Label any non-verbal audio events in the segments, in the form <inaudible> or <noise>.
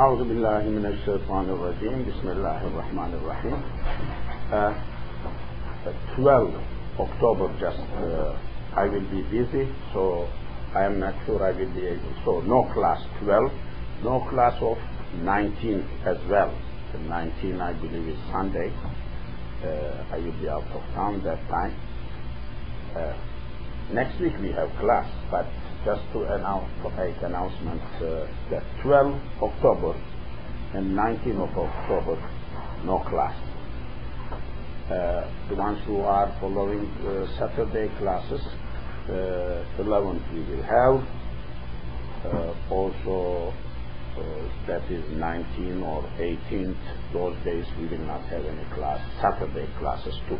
أعوذ بالله من الشيطان الرجيم بسم الله الرحمن الرحيم uh, 12 October just uh, I will be busy so I am not sure I will be able so no class 12 no class of 19 as well the 19 I believe is Sunday uh, I will be out of town that time uh, next week we have class but just to announce, make announcement uh, that 12 October and 19 of October, no class. Uh, the ones who are following uh, Saturday classes, uh, 11th we will have. Uh, also, uh, that is 19 or 18th, those days we will not have any class, Saturday classes too.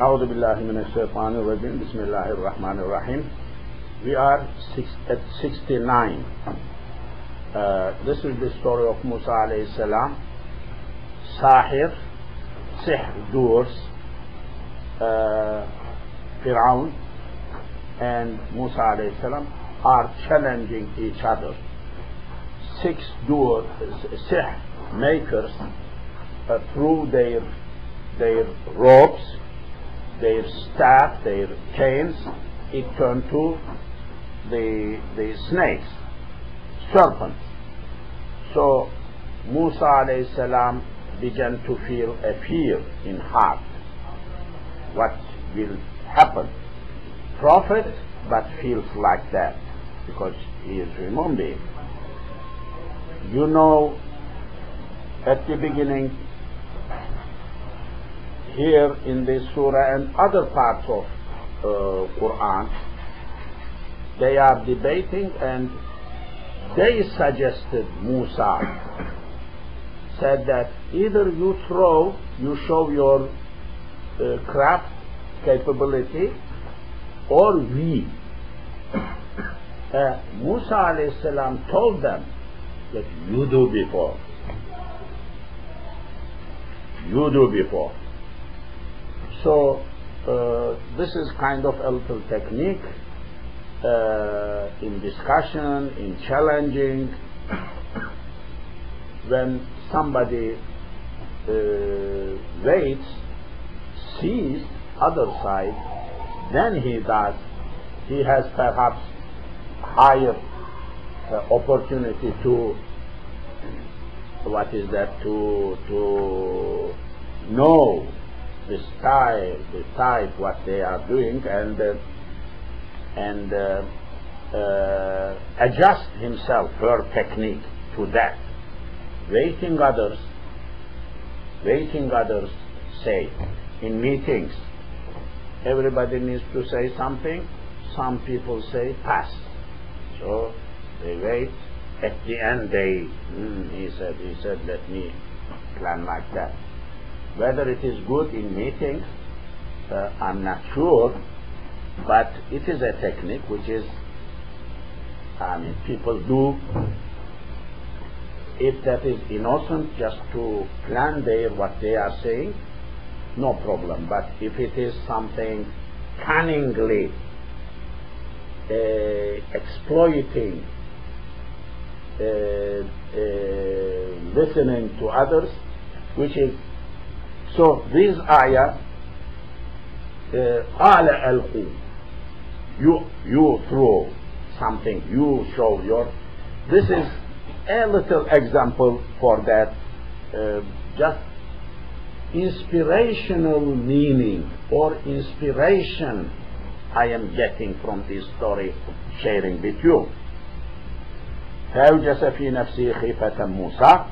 أعوذ بالله من الشيطان الرجيم بسم الله الرحمن الرحيم we are six, at 69. Uh, this is the story of Musa alayhi salam. Sahir, Sihr doers, uh, and Musa alayhi salam are challenging each other. Sihr doers, Sihr makers, uh, through their their ropes, their staff, their chains, it turned to the, the snakes, serpents. So Musa alayhi salam began to feel a fear in heart. What will happen? Prophet, but feels like that because he is human. You know, at the beginning, here in this surah and other parts of uh, Quran, they are debating and they suggested Musa said that either you throw, you show your uh, craft capability, or we. Uh, Musa alayhi salam told them that you do before. You do before. So uh, this is kind of a little technique uh, in discussion, in challenging. when somebody uh, waits, sees other side, then he does. He has perhaps higher uh, opportunity to what is that to to know the style, the type, what they are doing, and uh, and uh, uh, adjust himself, her technique to that. Waiting others, waiting others say in meetings, everybody needs to say something. Some people say pass, so they wait. At the end, they mm, he said, he said, let me plan like that. Whether it is good in meetings, uh, I'm not sure, but it is a technique which is, I mean, people do. If that is innocent, just to plan their what they are saying, no problem. But if it is something cunningly uh, exploiting, uh, uh, listening to others, which is so this ayah قال ألقوا you you throw something you show your this is a little example for that uh, just inspirational meaning or inspiration I am getting from this story sharing with you فأوجس في نفسه خيفة موسى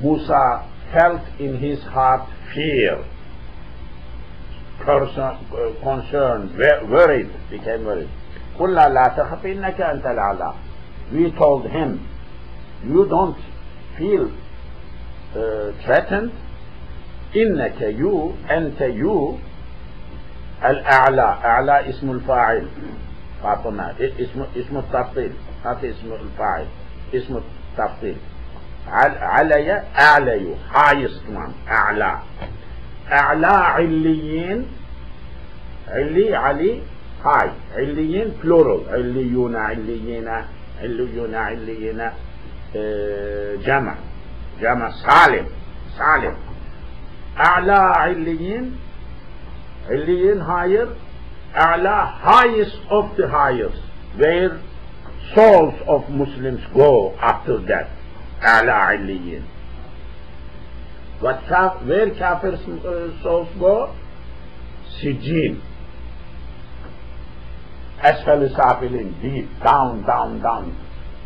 Musa felt in his heart fear concerned, worried, became worried. قلنا لا تخف إنك أنت الأعلى. We told him, you don't feel uh, threatened. إنك you أنت you الأعلى. أعلى اسم الفاعل. فاطمة اسم اسم التفضيل هذا اسم الفاعل. اسم التفضيل علي أعلى highest one. أعلى. E'la illiyin illi ali high. Illiyin plural. Illiyuna illiyine illiyuna illiyine e, cema. Cema salim. Salim. E'la illiyin illiyin hayır. E'la highest of the highest. Where souls of Muslims go after that. E'la illiyin. What where kafir souls go Sijin Asfal Safilin deep down down down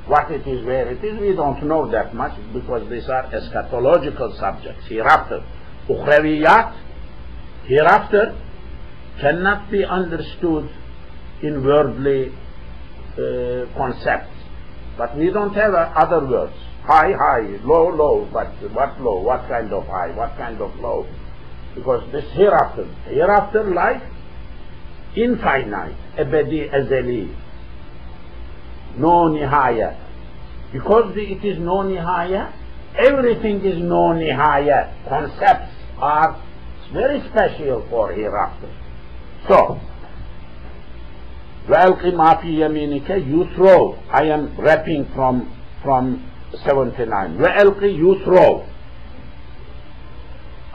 what it is, where it is, we don't know that much because these are eschatological subjects. Hereafter, Ukhrawiyat, hereafter, cannot be understood in worldly uh, concepts. But we don't have uh, other words High, high, low, low, but what low? What kind of high? What kind of low? Because this hereafter, hereafter life, infinite, ebedi, ezeli, no nihaya. Because it is no nihaya, everything is no nihaya. Concepts are very special for hereafter. So, وَأَلْقِ مَا فِي يَمِينِكَ You throw. I am rapping from, from 79. وَأَلْقِ throw.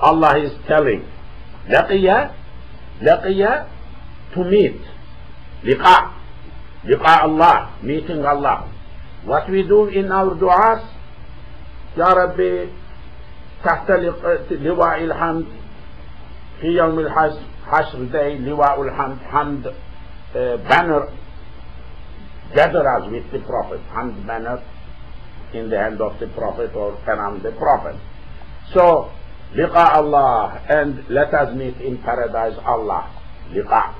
Allah is telling. لَقِيَ لَقِيَ To meet. لقاء لقاء Allah, meeting Allah. What we do in our du'as, يا ربي تحت لواء الحمد في يوم الحشر day لواء الحمد حمد uh, banner gather us with the Prophet حمد banner in the hand of the Prophet or around the Prophet so لقاء Allah and let us meet in paradise Allah لقاء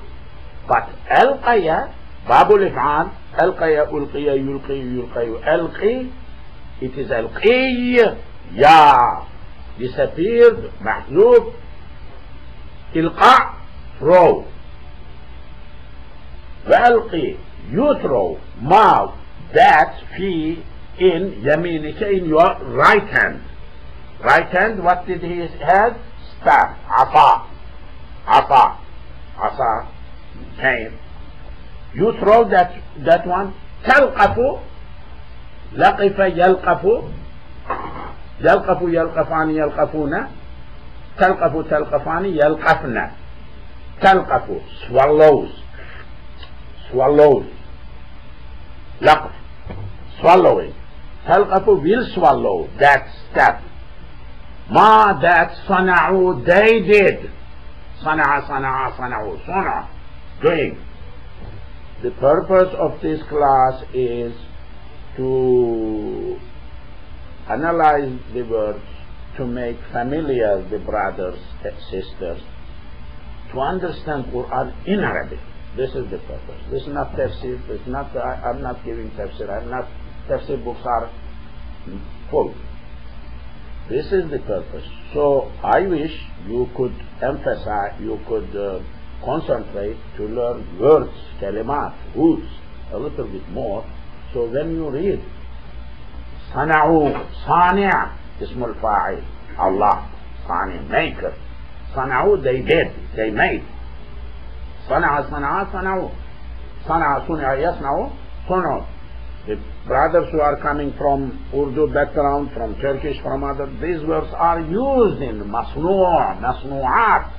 but ألقي باب الإفعال ألقي ألقي يلقي يلقي ألقي it is ألقي يا disappeared محذوف إلقاء throw وألقي you throw ما that في in يمينك in your right hand right hand what did he have staff عصا عصا عصا cane you throw that, that one, تلقف لقف يلقف يلقف يلقفان يلقفون تلقف تلقفان يلقفن تلقف swallows swallows لقف swallowing Kalqatu will swallow that step. Ma that sana'u, they did. Sana'a, sana'a, sana'u, sana, doing. The purpose of this class is to analyze the words, to make familiar the brothers and sisters, to understand Quran in Arabic. This is the purpose. This is not tafsir. This is not. I, am not giving tafsir. I'm not Tafsir books are full. This is the purpose. So I wish you could emphasize. You could. Uh, concentrate to learn words, kalimat, rules, a little bit more. So when you read, صنعوا صانع اسم الفاعل Allah صانع maker صنعوا they did they made صنع صنع صنعوا صنع صنع يصنع صنعوا the brothers who are coming from Urdu background, from Turkish, from other, these words are used in masnu' masnu'at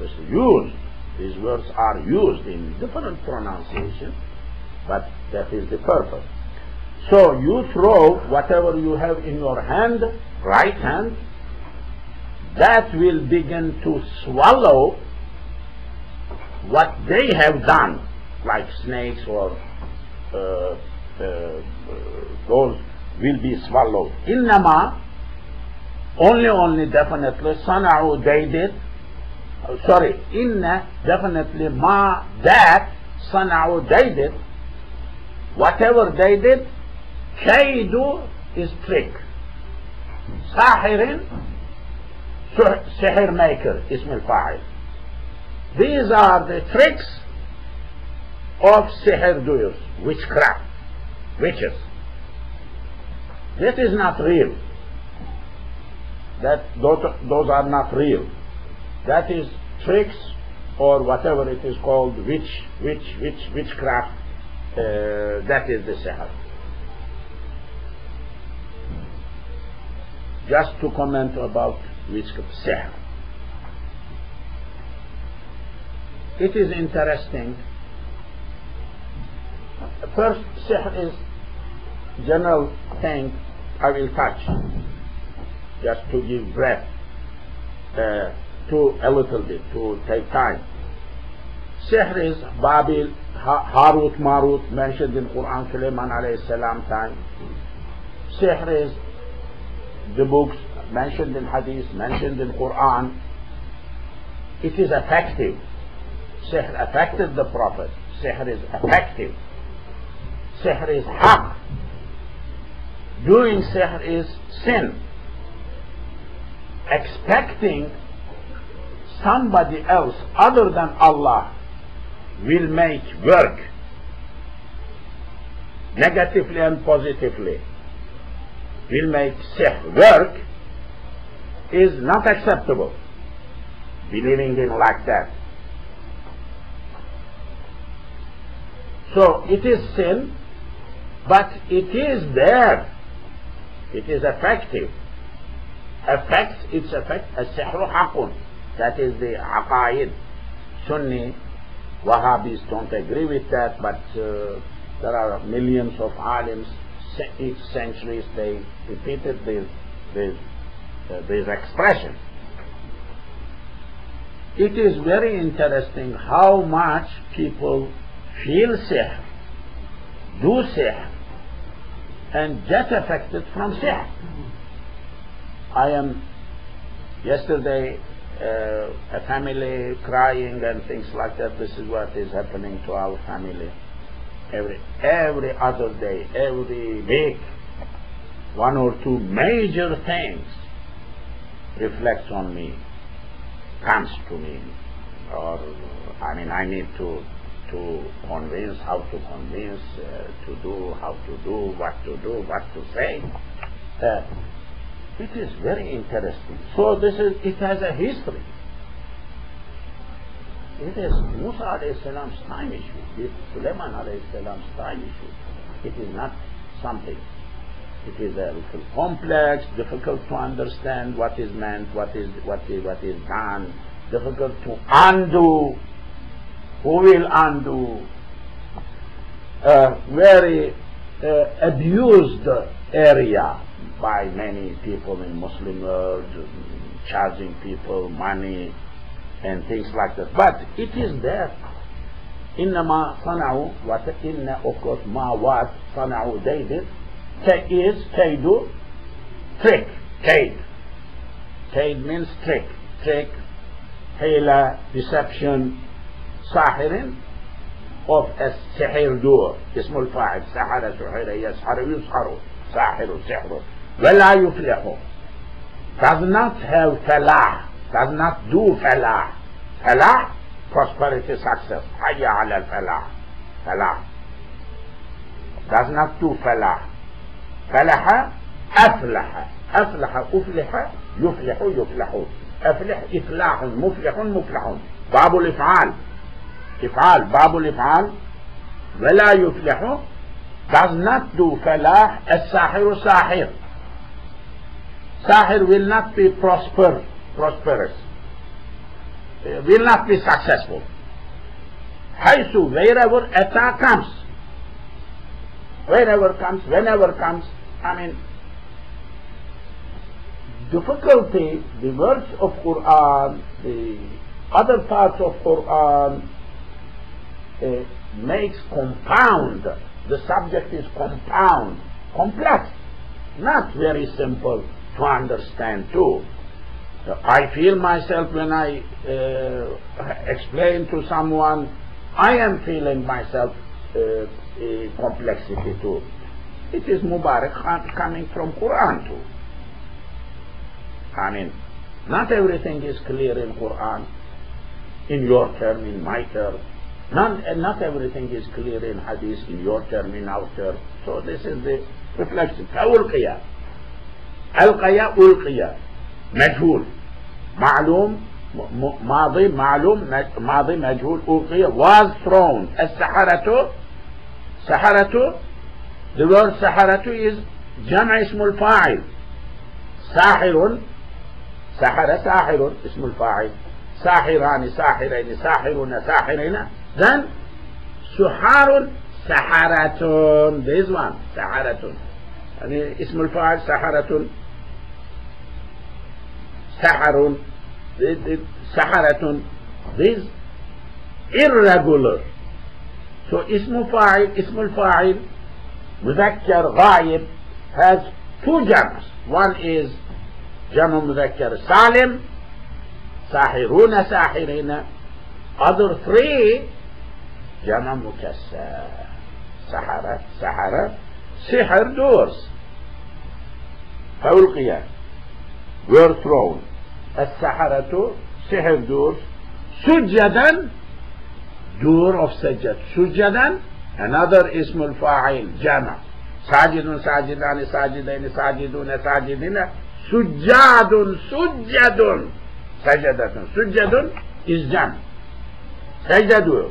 was used. These words are used in different pronunciation, but that is the purpose. So you throw whatever you have in your hand, right hand, that will begin to swallow what they have done, like snakes or Uh, uh, those will be swallowed. Innama, only, only, definitely, sana'u, they did, sorry, inna definitely ma that sana'u they did. Whatever they did, kaidu is trick. Sahirin, sihr maker, ism al-fa'il. These are the tricks of sihr doers, witchcraft, witches. This is not real. That those, are not real. That is tricks or whatever it is called, witch, witch, witch, witchcraft. Uh, that is the sihr. just to comment about which sihr. It is interesting. First, sihr is general thing I will touch just to give breath uh, to a little bit to take time. Sihr is Babil, Harut, Marut mentioned in Quran Sulaiman alayhi salam time. Sihr is the books mentioned in Hadith, mentioned in Quran. It is effective. Sihr affected the Prophet. Sihr is effective. Sihr is haq. Doing sihr is sin. Expecting somebody else other than Allah will make work negatively and positively will make sihr work is not acceptable. Believing in like that. So it is sin, but it is there. It is effective. Affects its effect. السحر حق. That is the aqaid. Sunni Wahhabis don't agree with that, but uh, there are millions of alims. Each centuries they repeated this this uh, this expression. It is very interesting how much people feel sihr, do sihr, and get affected from sihr. I am yesterday uh, a family crying and things like that. This is what is happening to our family every every other day, every week. One or two major things reflects on me, comes to me, or I mean, I need to to convince, how to convince, uh, to do, how to do, what to do, what to say. It is very interesting. So this is, it has a history. It is Musa salam's time issue. It is Sulaiman alayhi salam's time issue. It is not something. It is a little complex, difficult to understand what is meant, what is what is what is done, difficult to undo who will undo a very uh, abused area by many people in Muslim world, charging people money and things like that. But it is there. إنما صنعوا وإن of course ما what صنعوا they did is كيد trick kaid kaid means trick trick حيلة deception ساحر of السحر دور اسم الفاعل سحر سحر يسحر يسحر ساحر سحر. ولا يفلح. Does not have falah does not do falah falah prosperity success. حي على الفلاح. فلاح. Does not do falah فلح أفلح. أفلح أفلح يفلح يفلح. أفلح إفلاح مفلح مفلح. باب الإفعال. إفعال باب الإفعال ولا يفلح does not do فلاح الساحر ساحر ساحر will not be prosper prosperous will not be successful حيث wherever attack comes wherever comes whenever comes I mean difficulty the words of Quran the other parts of Quran uh, makes compound. The subject is compound, complex, not very simple to understand too. I feel myself when I uh, explain to someone, I am feeling myself uh, complexity too. It is Mubarak coming from Quran too. I mean, not everything is clear in Quran, in your term, in my term. Not, not everything is clear in hadith, in your term, in our term. So this is the reflection. فألقي ألقي ألقي مجهول. معلوم. ماضي معلوم. ماضي مجهول. ألقي was thrown. السحرة. سحرة. The word سحرة is جمع اسم الفاعل. ساحر. سحر ساحر. اسم الفاعل. ساحران. ساحرين. ساحرون. ساحرين. Then سحار سحرة this one سحرة يعني اسم الفاعل سحرة سحر سحرة this irregular. So اسم فاعل اسم الفاعل مذكر غائب has two jams one is جمع مذكر سالم ساحرون ساحرين other three جمع مكسر سحرة سحرة سحر doors فألقي were thrown السحرة سحر doors سجدا door of سجد سجدا another اسم الفاعل جمع ساجد ساجدان ساجدين ساجدون ساجدين سجاد سجد سجدة سجد is jam سجدوا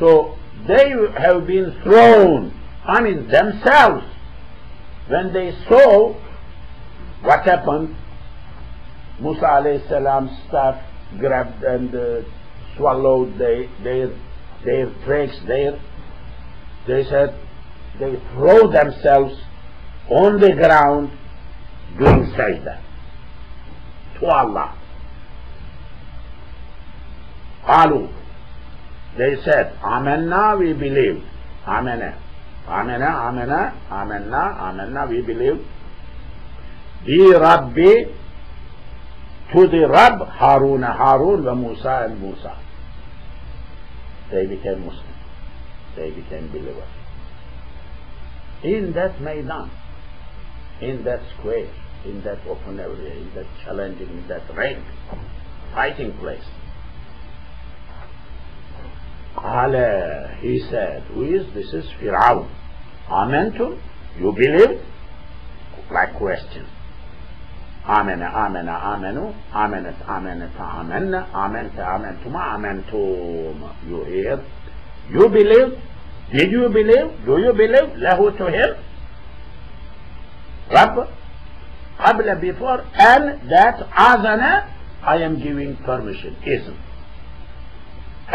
so they have been thrown I mean themselves when they saw what happened Musa alayhi salam's staff grabbed and uh, swallowed their, their, their tracks there. They said they throw themselves on the ground doing sajda to Allah. قالوا they said Amanna we believe. Amana Amana Amana Amanna Amanna we believe. Bi Rabbi to the Rabb Harun Harun wa Musa and Musa. They became Muslim. They became believers in that Maidan in that square in that open area in that challenging in that ring fighting place قال he said who is this is Fir'aun Amantum you believe like question آمن آمن آمنوا آمنت آمنت آمنا آمنت آمنتم آمنتم you hear you believe did you believe do you believe له to him رب قبل before and that أذن I am giving permission ism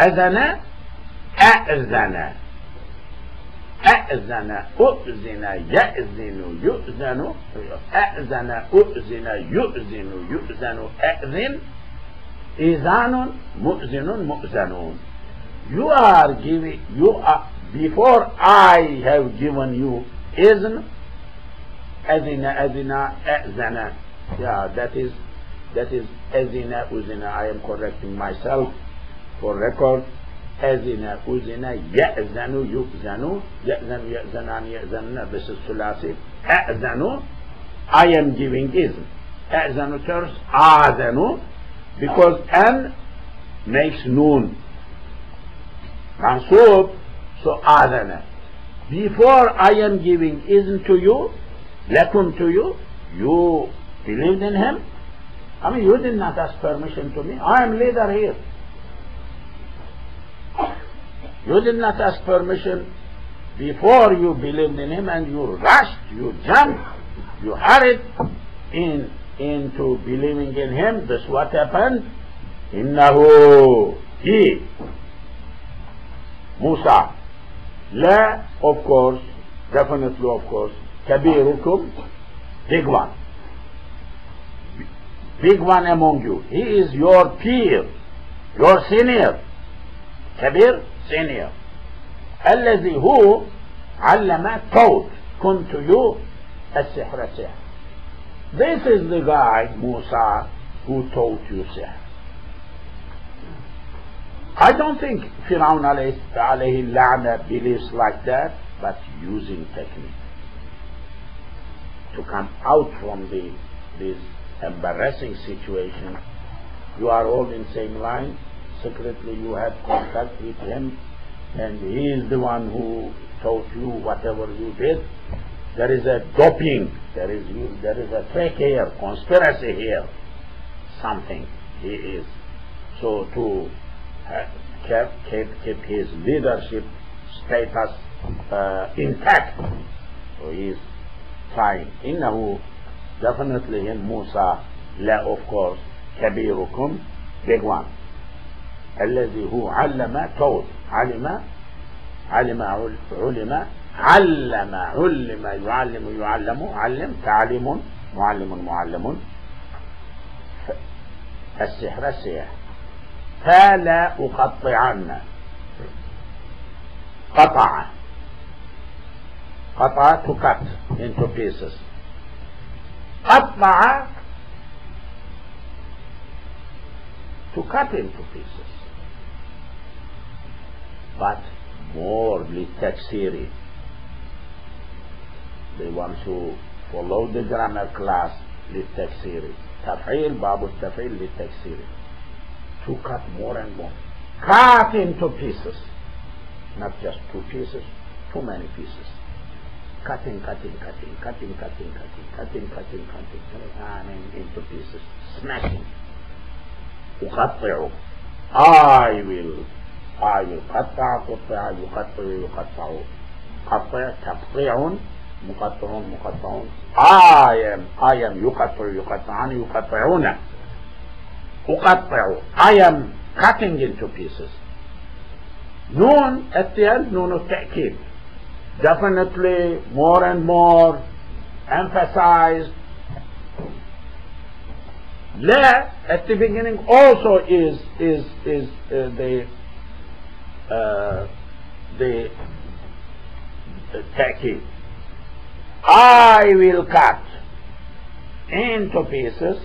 أذن أأذن أأذن أؤذن يأذن يؤذن أأذن أؤذن يؤذن يؤذن أأذن إذان مؤذن مؤذنون You are giving, you are, before I have given you إذن أذن أذن أأذن Yeah, that is, that is أذن أذن I am correcting myself for record أذن أذن يأذن يؤذن يأذن يأذنان يأذن this is ثلاثي أأذن I am giving إذن أأذن turns آذن because N makes noon منصوب so آذن before I am giving إذن to you لكم to you you believed in him I mean you did not ask permission to me I am leader here You did not ask permission before you believed in him and you rushed, you jumped, you hurried in into believing in him. This what happened. إنه he Musa لا of course definitely of course كبيركم big one big one among you he is your peer your senior كبير senior الذي هو علم taught كنت you السحر سحر this is the guy Musa who taught you sihr I don't think Firaun alayhi la'na believes like that but using technique to come out from the this embarrassing situation you are all in same line secretly you had contact with him and he is the one who taught you whatever you did. There is a doping, there is there is a fake here, conspiracy here, something he is. So to uh, keep, keep, keep his leadership status uh, intact, so he is trying. إنه definitely in Musa, la of course, كبيركم, big one. الذي هو علم told علم علم علم علم علم يعلم يعلم علم تعليم معلم معلم. السحر السياح فلا أقطعن. قطع. قطع to cut into pieces. قطع to cut into pieces. but more للتكسير they want to follow the grammar class للتكسير تفعيل باب التفعيل للتكسير to cut more and more cut into pieces not just two pieces too many pieces cutting cutting cutting cutting cutting cutting cutting cutting cutting cutting into pieces smashing أقطع I will I will قطع قطع يقطع يقطع قطع تقطيع مقطع مقطع I am I am يقطع يقطعان يقطعون أقطع I am cutting into pieces نون at the end نون التأكيد definitely more and more emphasized لا at the beginning also is is is uh, the uh, the تأكيد I will cut into pieces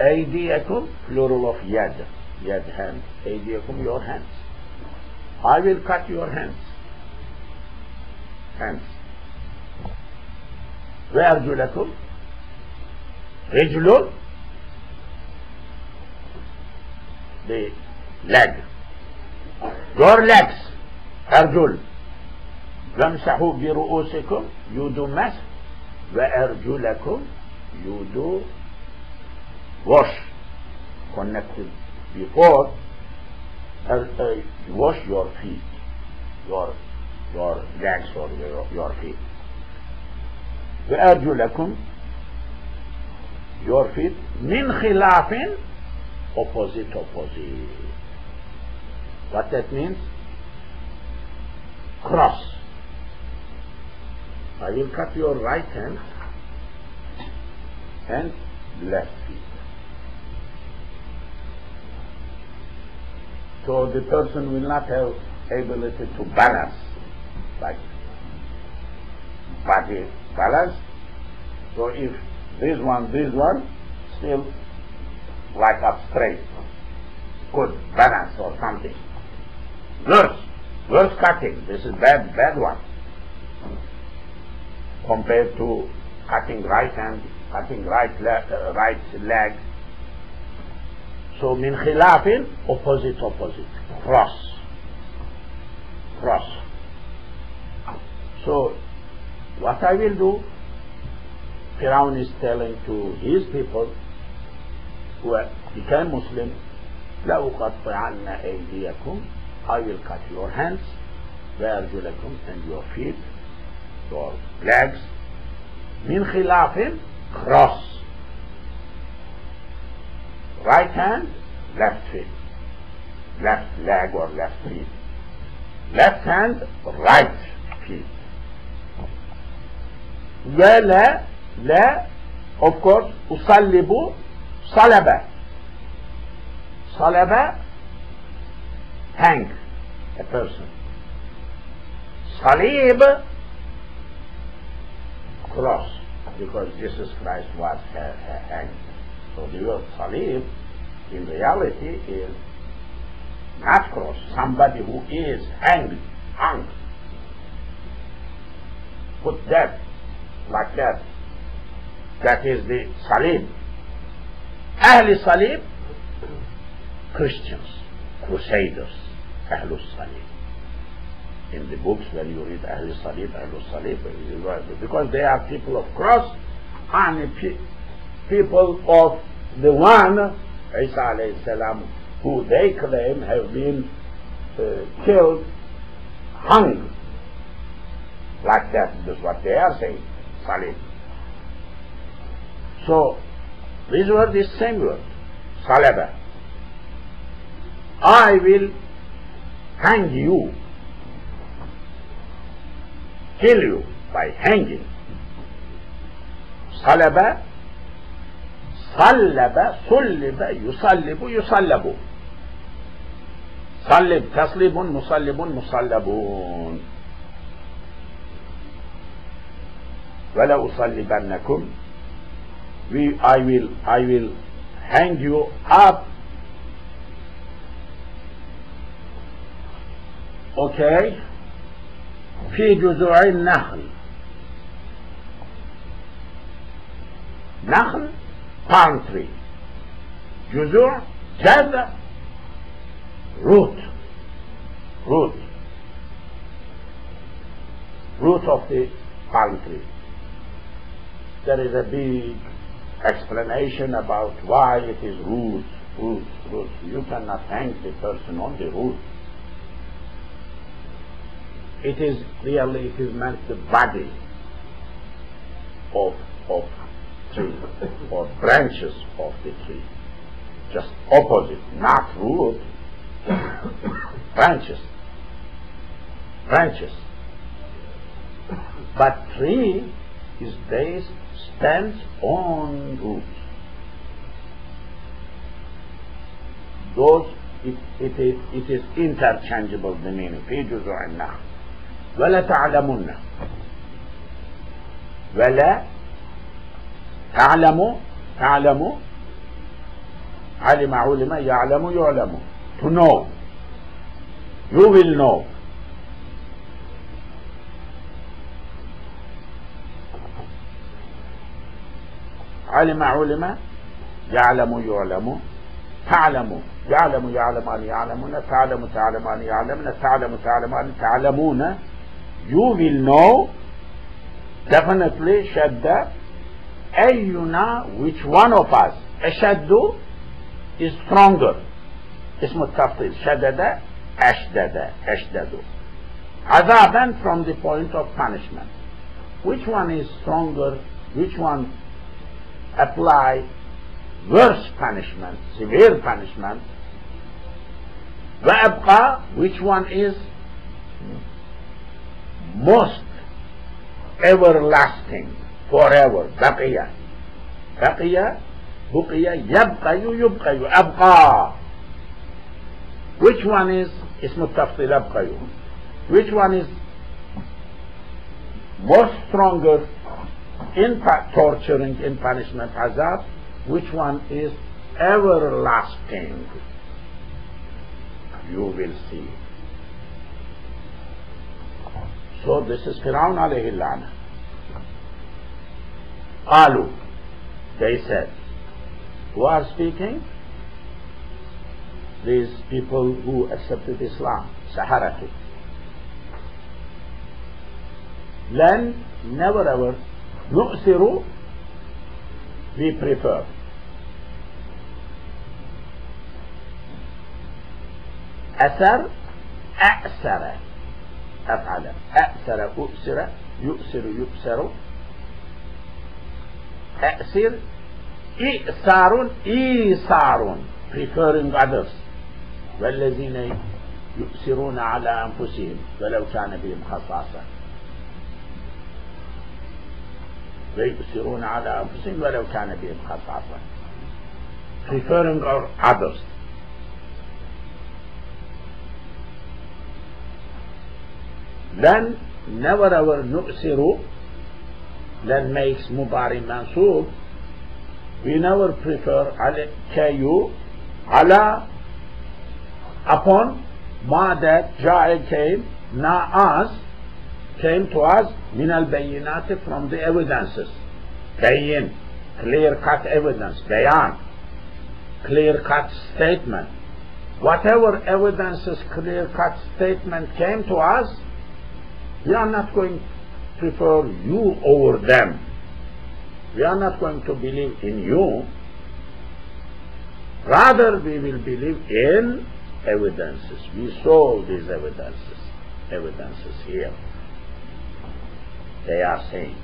أيديكم plural of يد يد hand أيديكم your hands I will cut your hands hands وأرجلكم رجل the leg Legs أرجل وامسحوا برؤوسكم يدو مسح وأرجلكم يدو wash connected before uh, uh, wash your feet your your legs or your, your feet وأرجلكم your feet من خلاف opposite opposite what that means? Cross. I will cut your right hand and left feet. So the person will not have ability to balance like body balance. So if this one this one still like up straight good balance or something worse worse cutting this is bad bad one compared to cutting right hand cutting right uh, right leg so min khilafin opposite opposite cross cross so what I will do Firaun is telling to his people who became Muslim لأقطعن أيديكم I will cut your hands وأرجلكم and your feet your legs من خلاف cross right hand left feet left leg or left feet left hand right feet ولا لا of course أصلب صلب صلب thank a person. Salib, cross, because Jesus Christ was hanged. So the word salib in reality is not cross, somebody who is hanged, hung, put that, like that. That is the salib. Ahli salib, Christians crusaders, Ahlul Salib. In the books when you read Ahlul Salib, Ahlul Salib, because they are people of cross and people of the one, Isa alayhi salam, who they claim have been uh, killed, hung, like that. That's what they are saying, Salib. So, these were the same word, Salaba. I will hang you, kill you by hanging. Salebe, sallebe, sullibe, yusallibu, yusallabu. Sallib, taslibun, musallibun, musallabun. Ve le usallibennekum. We, I will, I will hang you up okay في جذوع النخل نخل palm tree جذوع جذع root root root of the palm tree there is a big explanation about why it is roots, roots, roots. You cannot hang the person on the root. It is really, it is meant the body of, of tree or branches of the tree. Just opposite, not root, branches. Branches. But tree is based stands on roots. Those, it, it, is, it is interchangeable the meaning في جذوع النخل ولا تعلمن ولا تعلم تعلم علم علم يعلم يعلم. To know. You will know. علم علم يعلم يعلم. تعلم يعلم يعلم أن يعلمون تعلم تعلم أن يعلمون تعلم تعلم أن تعلمون. you will know definitely شد أينا which one of us أشد is stronger اسم التفضيل شدد أشدد أشدد عذابا from the point of punishment which one is stronger which one apply worse punishment, severe punishment. وأبقى, which one is most everlasting, forever, بقي بقي بقي يبقى يبقى أبقى which one is اسم التفضيل أبقى which one is most stronger in torturing, in punishment, azab, which one is everlasting. You will see. So this is Firaun alayhi lana. Alu, they said. Who are speaking? These people who accepted Islam, Saharatu. Then, never ever نؤثر we prefer أثر أأثر أفعل. أأثر أؤثر يؤثر يؤثر أأثر إئثار إيثار preferring others. والذين يؤثرون على أنفسهم ولو كان بهم خصاصة. ويؤثرون على أنفسهم ولو كان بهم خصاصة. Preferring others. Then never ever nu'siru then makes mubari mansub. We never prefer kayu ala upon ma that ja'i came na us came to us min al from the evidences. Bayin, clear cut evidence, bayan, clear cut statement. Whatever evidences, clear cut statement came to us, we are not going to prefer you over them. We are not going to believe in you. Rather, we will believe in evidences. We saw these evidences, evidences here they are saying.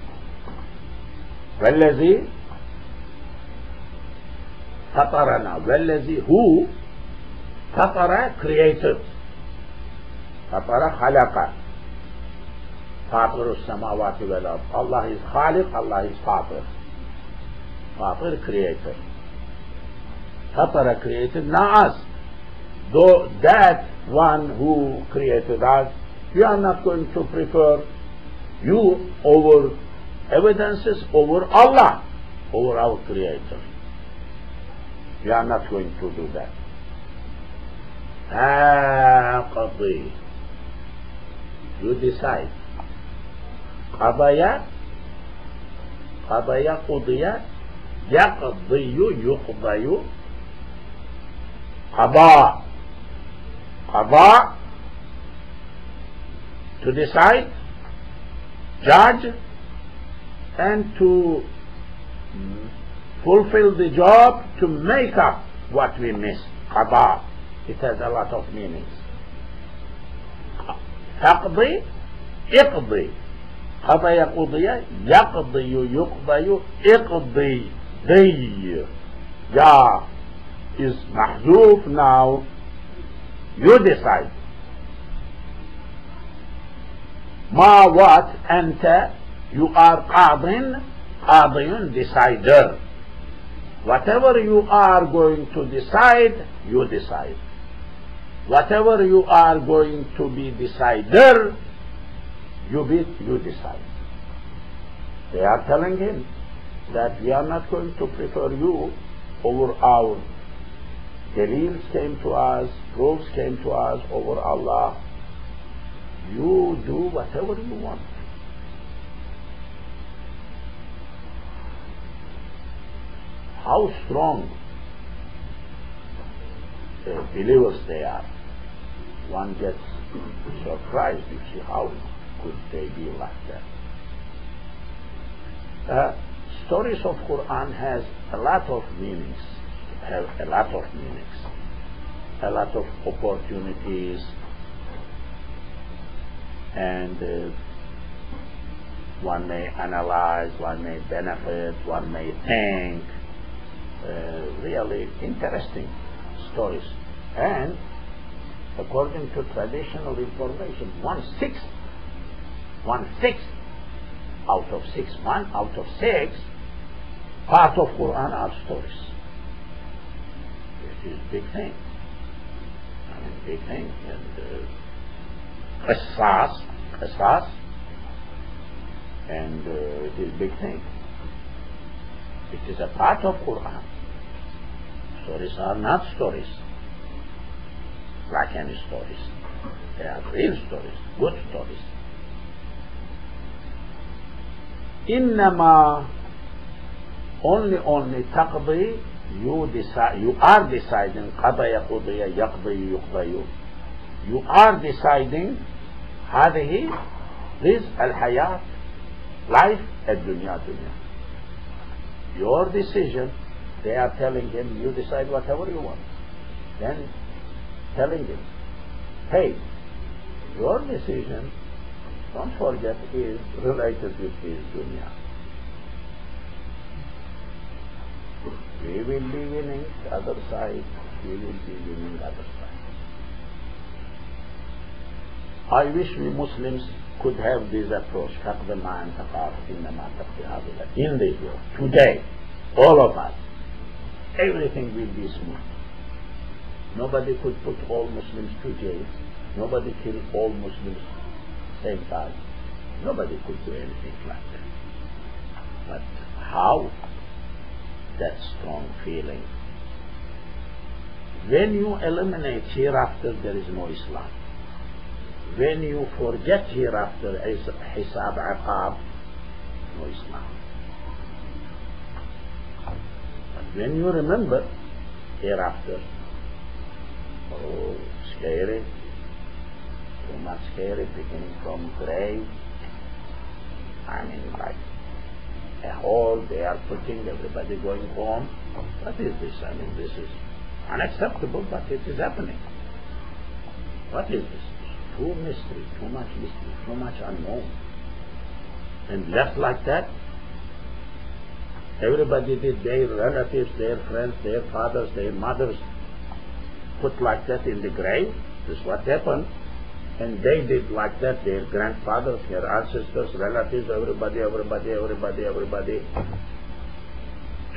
والذي فطرنا والذي who فطر created فطر خلق Fatir semavati vel ard. Allah is Khaliq, Allah is Fatir, Fatir creator. Fatara created Na'as. Though that one who created us, we are not going to prefer you over evidences over Allah, over our Creator. We are not going to do that. Ah, ha, You decide. قضي قضي قضي يقضي يقضي قضاء قضاء to decide judge and to fulfill the job to make up what we miss قضاء it has a lot of meanings تقضي اقضي قضى قضي يقضي يقضي اقضي ضي يا is محذوف now you decide ما what أنت you are قاض قاضي decider whatever you are going to decide you decide whatever you are going to be decider, you be, you decide. They are telling him that we are not going to prefer you over our Deleels came to us, proofs came to us over Allah. You do whatever you want. How strong uh, believers they are one gets surprised. You see, how could they be like that? Uh, stories of Quran has a lot of meanings, have a lot of meanings, a lot of opportunities, and uh, one may analyze, one may benefit, one may think. Uh, really interesting stories. And according to traditional information, one sixth, one sixth out of six, one out of six, part of Quran are stories. This is big thing. I mean, big thing. And uh, qisas, and uh, it is big thing. It is a part of Quran. Stories are not stories like any stories. They are real stories, good stories. إنما only only تقضي you decide you are deciding قضى يقضي يقضي يقضي you are deciding هذه this الحياة life الدنيا دنيا your decision they are telling him you decide whatever you want then telling him, hey, your decision, don't forget, is related with this dunya. We will be winning the other side, we will be winning the other side. I wish we Muslims could have this approach, in this world, today, all of us, everything will be smooth. Nobody could put all Muslims to jail. Nobody kill all Muslims same time. Nobody could do anything like that. But how? That strong feeling. When you eliminate hereafter, there is no Islam. When you forget hereafter, is hisab aqab, no Islam. But when you remember hereafter, Oh, scary. Too much scary, beginning from grave. I mean, like a hole they are putting, everybody going home. What is this? I mean, this is unacceptable, but it is happening. What is this? Too mystery, too much mystery, too much unknown. And left like that, Everybody did their relatives, their friends, their fathers, their mothers put like that in the grave. This is what happened. And they did like that, their grandfathers, their ancestors, relatives, everybody, everybody, everybody, everybody.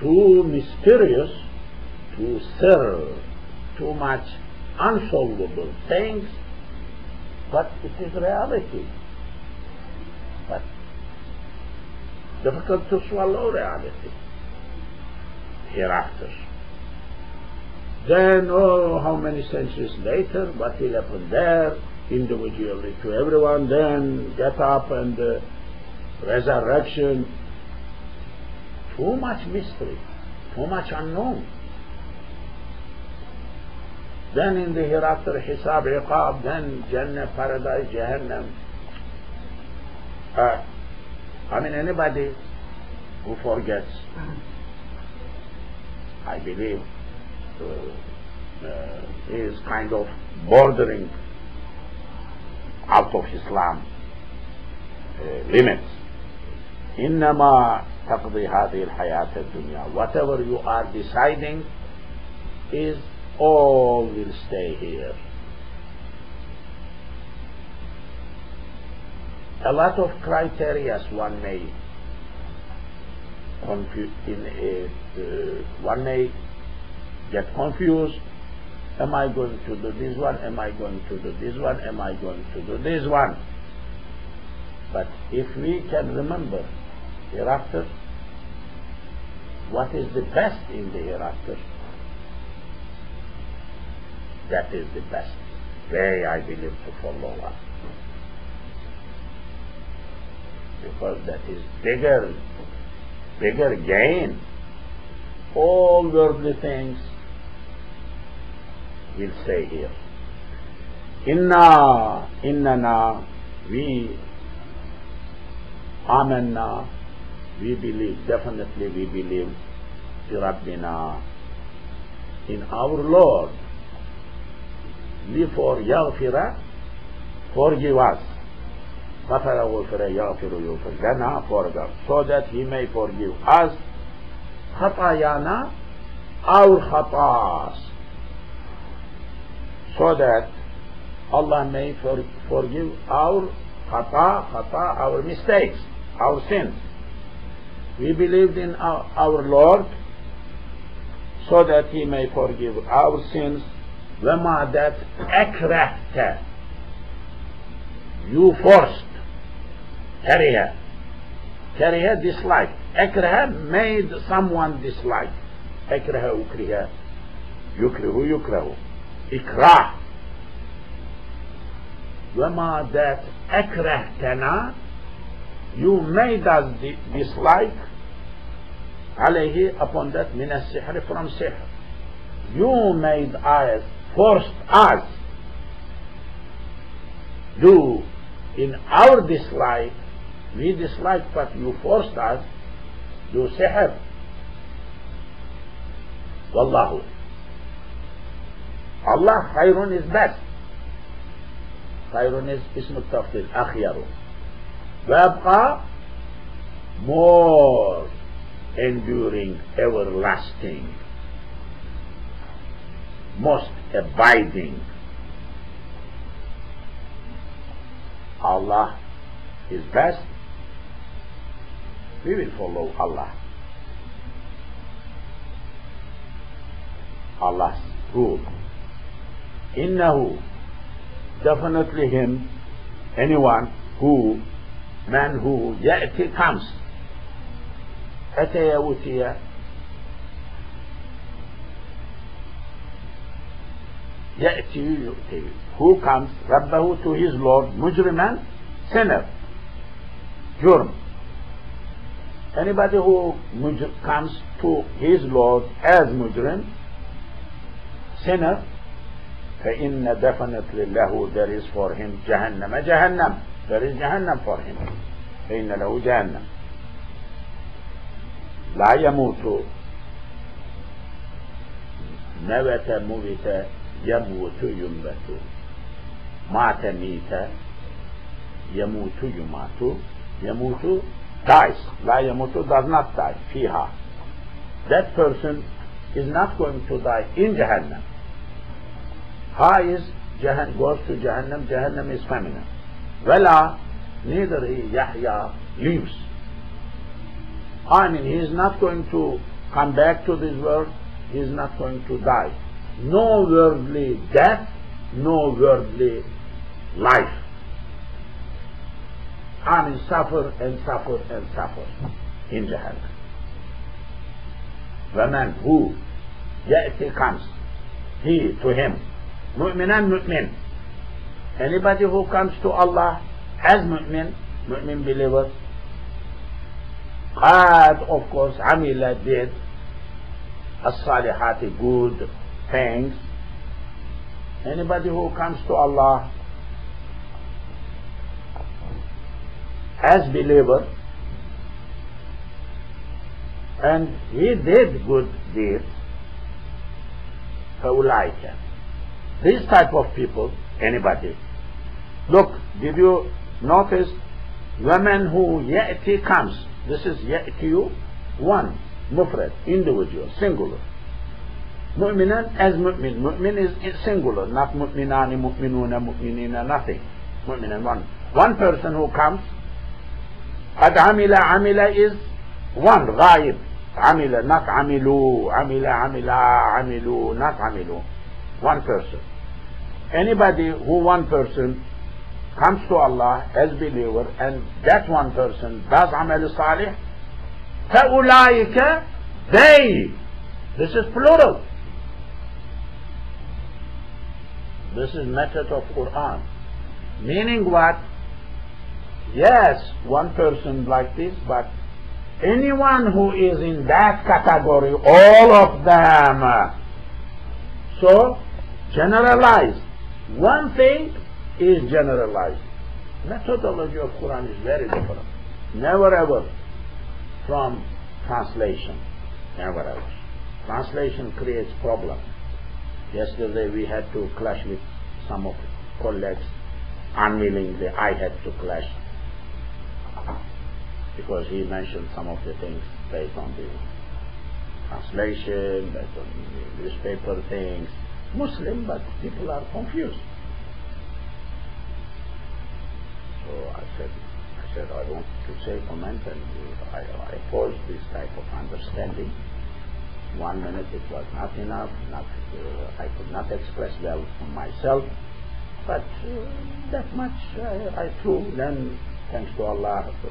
Too mysterious to serve, too much unsolvable things, but it is reality. But difficult to swallow reality hereafter. Then, oh, how many centuries later, what will happen there, individually to everyone, then get up and uh, resurrection. Too much mystery, too much unknown. Then in the hereafter, Hisab, Iqab, then Jannah, Paradise, Jahannam. Uh, I mean, anybody who forgets, I believe, uh, uh, is kind of bordering out of Islam uh, limits. إنما تقضي هذه الحياة الدنيا whatever you are deciding is all will stay here a lot of criteria one may confuse in a, uh, one may get confused am I going to do this one? Am I going to do this one? Am I going to do this one? But if we can remember hereafter what is the best in the hereafter? That is the best way I believe to follow up. Because that is bigger, bigger gain. All worldly things will stay here. Inna, innana, we, amanna, we believe, definitely we believe, fi Rabbina, in our Lord. Before yaghfira, forgive us غفر غفر يغفر يغفر لنا forgive so that he may forgive us خطايانا our khatas so that Allah may for, forgive our khata, khata, our mistakes, our sins. We believed in our, our Lord so that He may forgive our sins. وما that أكرهت you forced كره كره dislike اكره made someone dislike اكره اكره يكره يكره إكراه وما that أكرهتنا you made us dislike عليه upon that من السحر from سحر you made us forced us do in our dislike we dislike but you forced us do sihr wallahu Allah khairun is best khairun is اسم التفضيل أخير ويبقى more enduring everlasting most abiding Allah is best we will follow Allah Allah's rule innahu definitely him anyone who man who ya'ti comes أتى يوتي يأتي يؤتي who comes ربه to his Lord مجرما sinner جرم anybody who comes to his Lord as مجرم sinner فإن definitely له there is for him جهنم جهنم there is جهنم for him فإن له جهنم لا يموت نبت موت يموت ينبت مات ميت يموت يمات يموت dies لا يموت does not die فيها that person is not going to die in Jahannam. Ha is Jahan goes to Jahannam, Jahannam is feminine. Wala, neither he, Yahya, leaves. I mean, he is not going to come back to this world, he is not going to die. No worldly death, no worldly life. I mean, suffer and suffer and suffer in Jahannam. The man who, yet he comes, he to him, mu'minan mu'min. Anybody who comes to Allah as mu'min, mu'min believer, قد of course عمل did الصالحات good things anybody who comes to Allah as believer and he did good deeds فأولئك this type of people anybody look did you notice women who يأتي comes this is يأتي one mufrad individual singular mu'minan as mu'min mu'min is singular not mu'minani mu'minuna mu'minina nothing mu'minan one one person who comes قد عمل عمل is one غائب عمل not عملوا عمل عمل عملوا not عملوا one person anybody who one person comes to Allah as believer and that one person does عمل صالح فأولئك they this is plural this is method of Quran meaning what yes one person like this but anyone who is in that category all of them so generalize one thing is generalized. Methodology of Quran is very different. Never ever from translation. Never ever. Translation creates problem. Yesterday we had to clash with some of colleagues. Unwillingly I had to clash because he mentioned some of the things based on the translation, based on the newspaper things. Muslim, but people are confused. So I said, I said I want to say comment and I, I opposed this type of understanding. One minute it was not enough, not, uh, I could not express well for myself, but uh, that much I, I threw. Then, thanks to Allah, uh,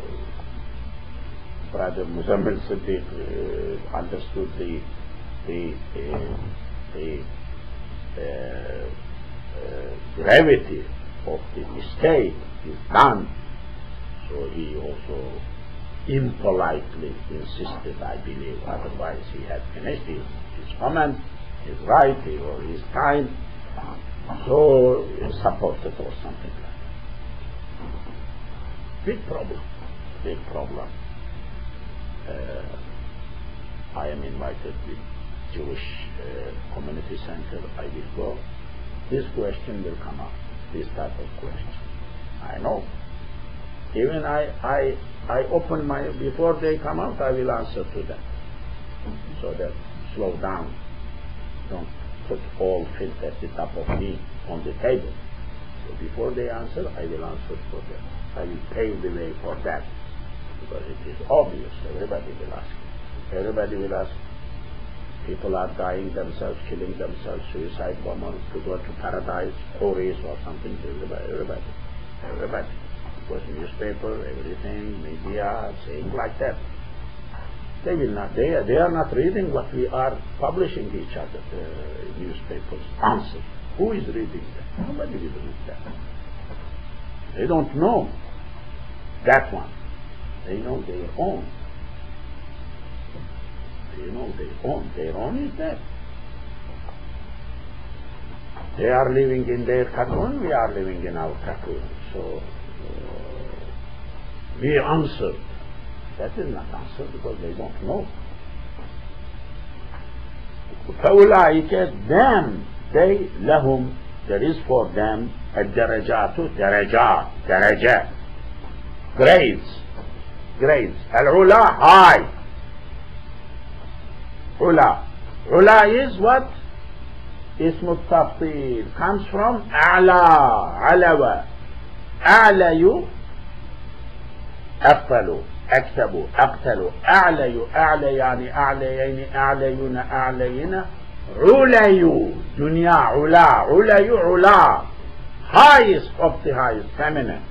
Brother Muzammil Siddiqi uh, understood the the uh, the gravity of the mistake is done. So he also impolitely insisted, I believe, otherwise he had finished his, his comment, his right, or his time. So supported or something like that. Big problem. Big problem uh, I am invited to Jewish uh, Community Center, I will go. This question will come up, this type of question. I know. Even I, I, I open my, before they come out, I will answer to them. So that, slow down. Don't put all filth at the top of me on the table. So before they answer, I will answer for them. I will pave the way for that because it is obvious. Everybody will ask. Everybody will ask. People are dying themselves, killing themselves, suicide bombers to go to paradise, Houris or something. Everybody, everybody. Because newspaper, everything, media, saying like that. They will not. They are, they are not reading what we are publishing each other. Uh, newspapers answer. Who is reading that? Nobody will read that. They don't know that one. They know their own. They know their own. Their own is that. They are living in their cocoon, we are living in our cocoon. So uh, we answer. That is not answer because they don't know. فأولئك them they لهم there is for them الدرجات درجات درجات grades grades العلا high ula. Ula is what? Ism al-tafdil. Comes from a'la, alawa. A'layu, أقتلوا اكتبوا اقتلوا اعليوا اعلى يعني اعلى يعني اعليون اعلينا عليوا دنيا علا عليوا علا highest of the highest feminine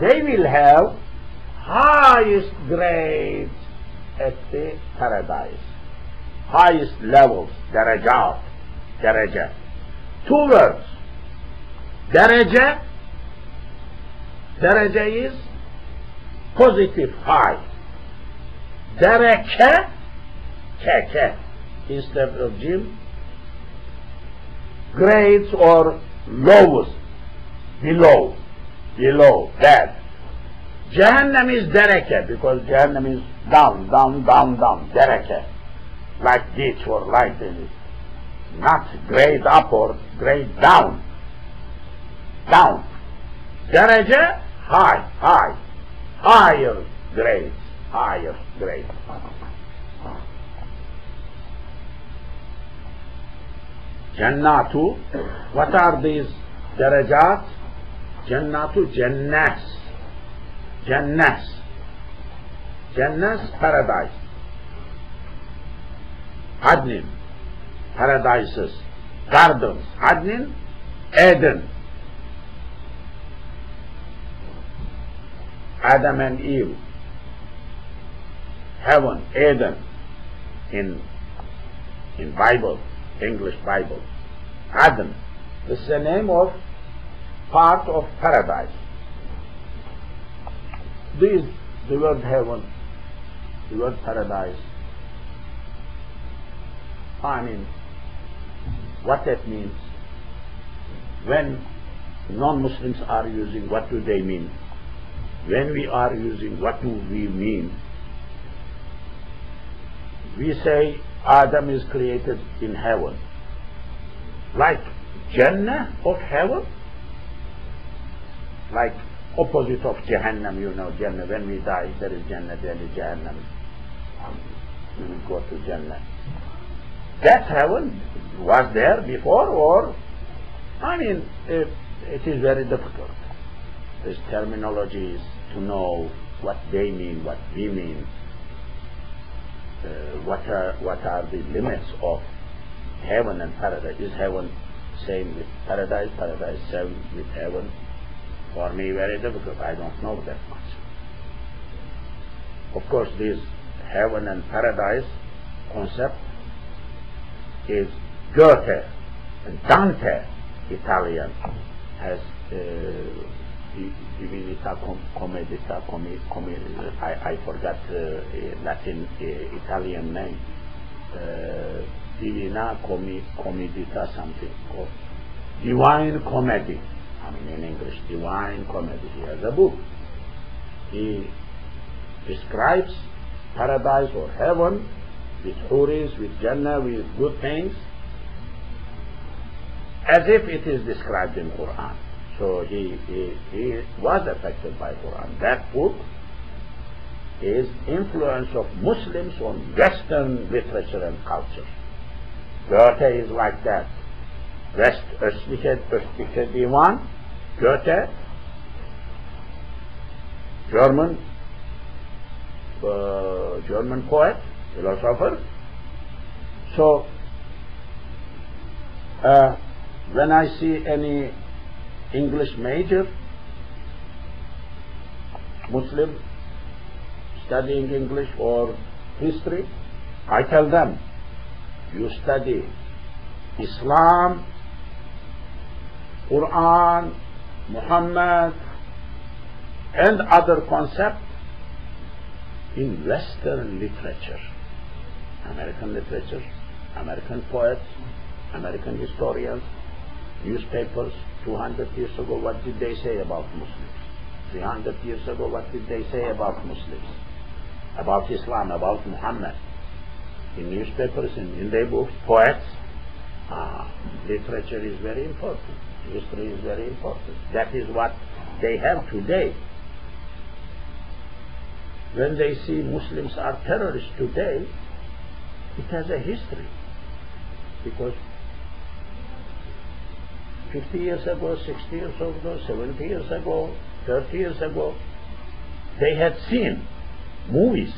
they will have highest grades at the paradise. Highest levels, derecat, derece. Two words. Derece, derece is positive high. Dereke, keke, instead of jim. Grades or lowest, below, below, that. Jahannam is dereke because Jahannam is down, down, down, down, dereke like ditch or like this. Not grade up or grade down. Down. Daraja, high, high. Higher grades, higher grades. Jannatu, what are these darajat? Jannatu, jannas. Jannas. Jannas, paradise. Adnin, paradises, gardens. Adnin, Eden. Adam and Eve. Heaven, Eden, in in Bible, English Bible. Adam. This is the name of part of paradise. This, the word heaven, the word paradise, I mean, what that means. When non-Muslims are using, what do they mean? When we are using, what do we mean? We say Adam is created in heaven. Like Jannah of heaven? Like opposite of Jahannam, you know, Jannah. When we die, there is Jannah, there is Jahannam. We will go to Jannah. That heaven was there before or, I mean, it, it is very difficult. These terminologies to know what they mean, what we mean, uh, what are what are the limits of heaven and paradise. Is heaven same with paradise, paradise same with heaven? For me, very difficult. I don't know that much. Of course, this heaven and paradise concept is Goethe, and Dante, Italian, has uh, com, I, I forgot uh, Latin uh, Italian name, uh, Divina Comedita something, or Divine Comedy, I mean in English, Divine Comedy. He has a book. He describes paradise or heaven with huris, with Jannah, with good things, as if it is described in Quran. So he, he, he was affected by Quran. That book is influence of Muslims on Western literature and culture. Goethe is like that. West östliche, östliche divan, Goethe, German, uh, German poet, philosopher. So, uh, when I see any English major, Muslim, studying English or history, I tell them, you study Islam, Quran, Muhammad, and other concepts in Western literature, American literature, American poets, American historians, newspapers, 200 years ago, what did they say about Muslims? 300 years ago, what did they say about Muslims? About Islam, about Muhammad? In newspapers, in, in their books, poets, uh, literature is very important. History is very important. That is what they have today when they see Muslims are terrorists today, it has a history. Because 50 years ago, 60 years ago, 70 years ago, 30 years ago, they had seen movies.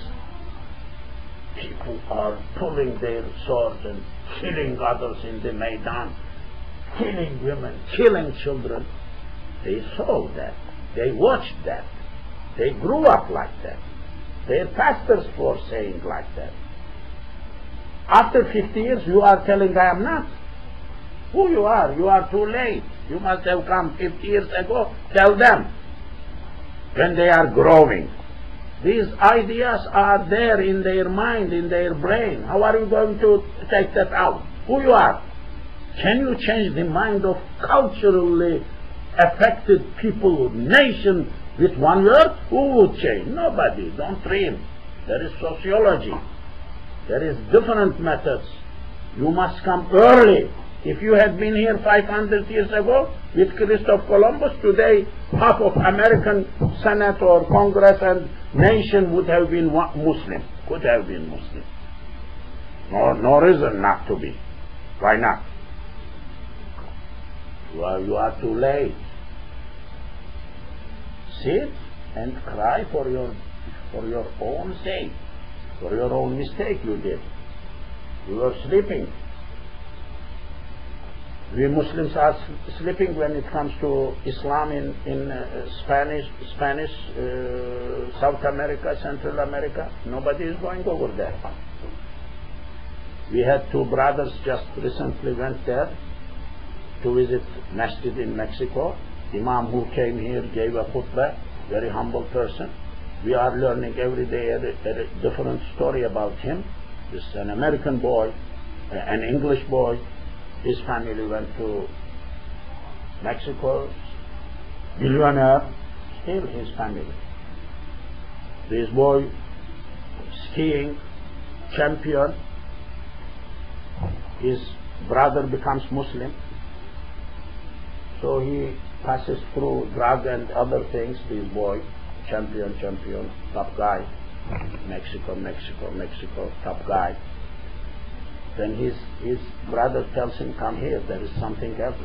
People are pulling their swords and killing others in the Maidan, killing women, killing children. They saw that. They watched that. They grew up like that. Their pastors were saying like that. After 50 years, you are telling I am not. Who you are? You are too late. You must have come 50 years ago. Tell them. When they are growing. These ideas are there in their mind, in their brain. How are you going to take that out? Who you are? Can you change the mind of culturally affected people, nation, with one word? Who would change? Nobody. Don't dream. There is sociology. There is different methods. You must come early. If you had been here 500 years ago with Christopher Columbus, today half of American Senate or Congress and nation would have been Muslim. Could have been Muslim. No, no reason not to be. Why not? Well, you are too late. Sit and cry for your for your own sake for your own mistake you did. You were sleeping. We Muslims are sleeping when it comes to Islam in, in uh, Spanish, Spanish, uh, South America, Central America. Nobody is going over there. We had two brothers just recently went there to visit masjid in Mexico. Imam who came here gave a khutbah, very humble person. We are learning every day a, a different story about him. This is an American boy, uh, an English boy. His family went to Mexico, billionaire, still his family. This boy, skiing, champion, his brother becomes Muslim. So he passes through drug and other things, this boy, champion, champion, top guy, Mexico, Mexico, Mexico, top guy. Then his, his brother tells him, come here, there is something else.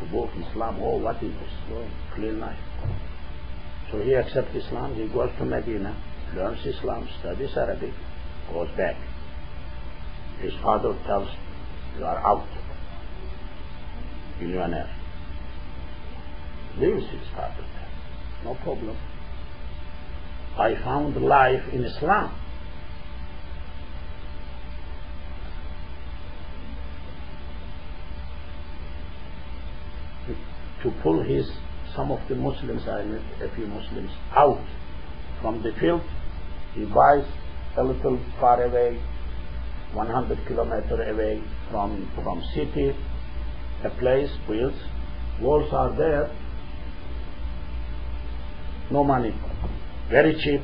the Book Islam, oh, what is this? Oh, clean life. So he accepts Islam, he goes to Medina, learns Islam, studies Arabic, goes back. His father tells, you are out. Millionaire. Leaves his father. No problem. I found life in Islam. To pull his some of the Muslims, I met a few Muslims, out from the field, he buys a little far away, 100 kilometer away from from city, a place built, walls are there, no money very cheap.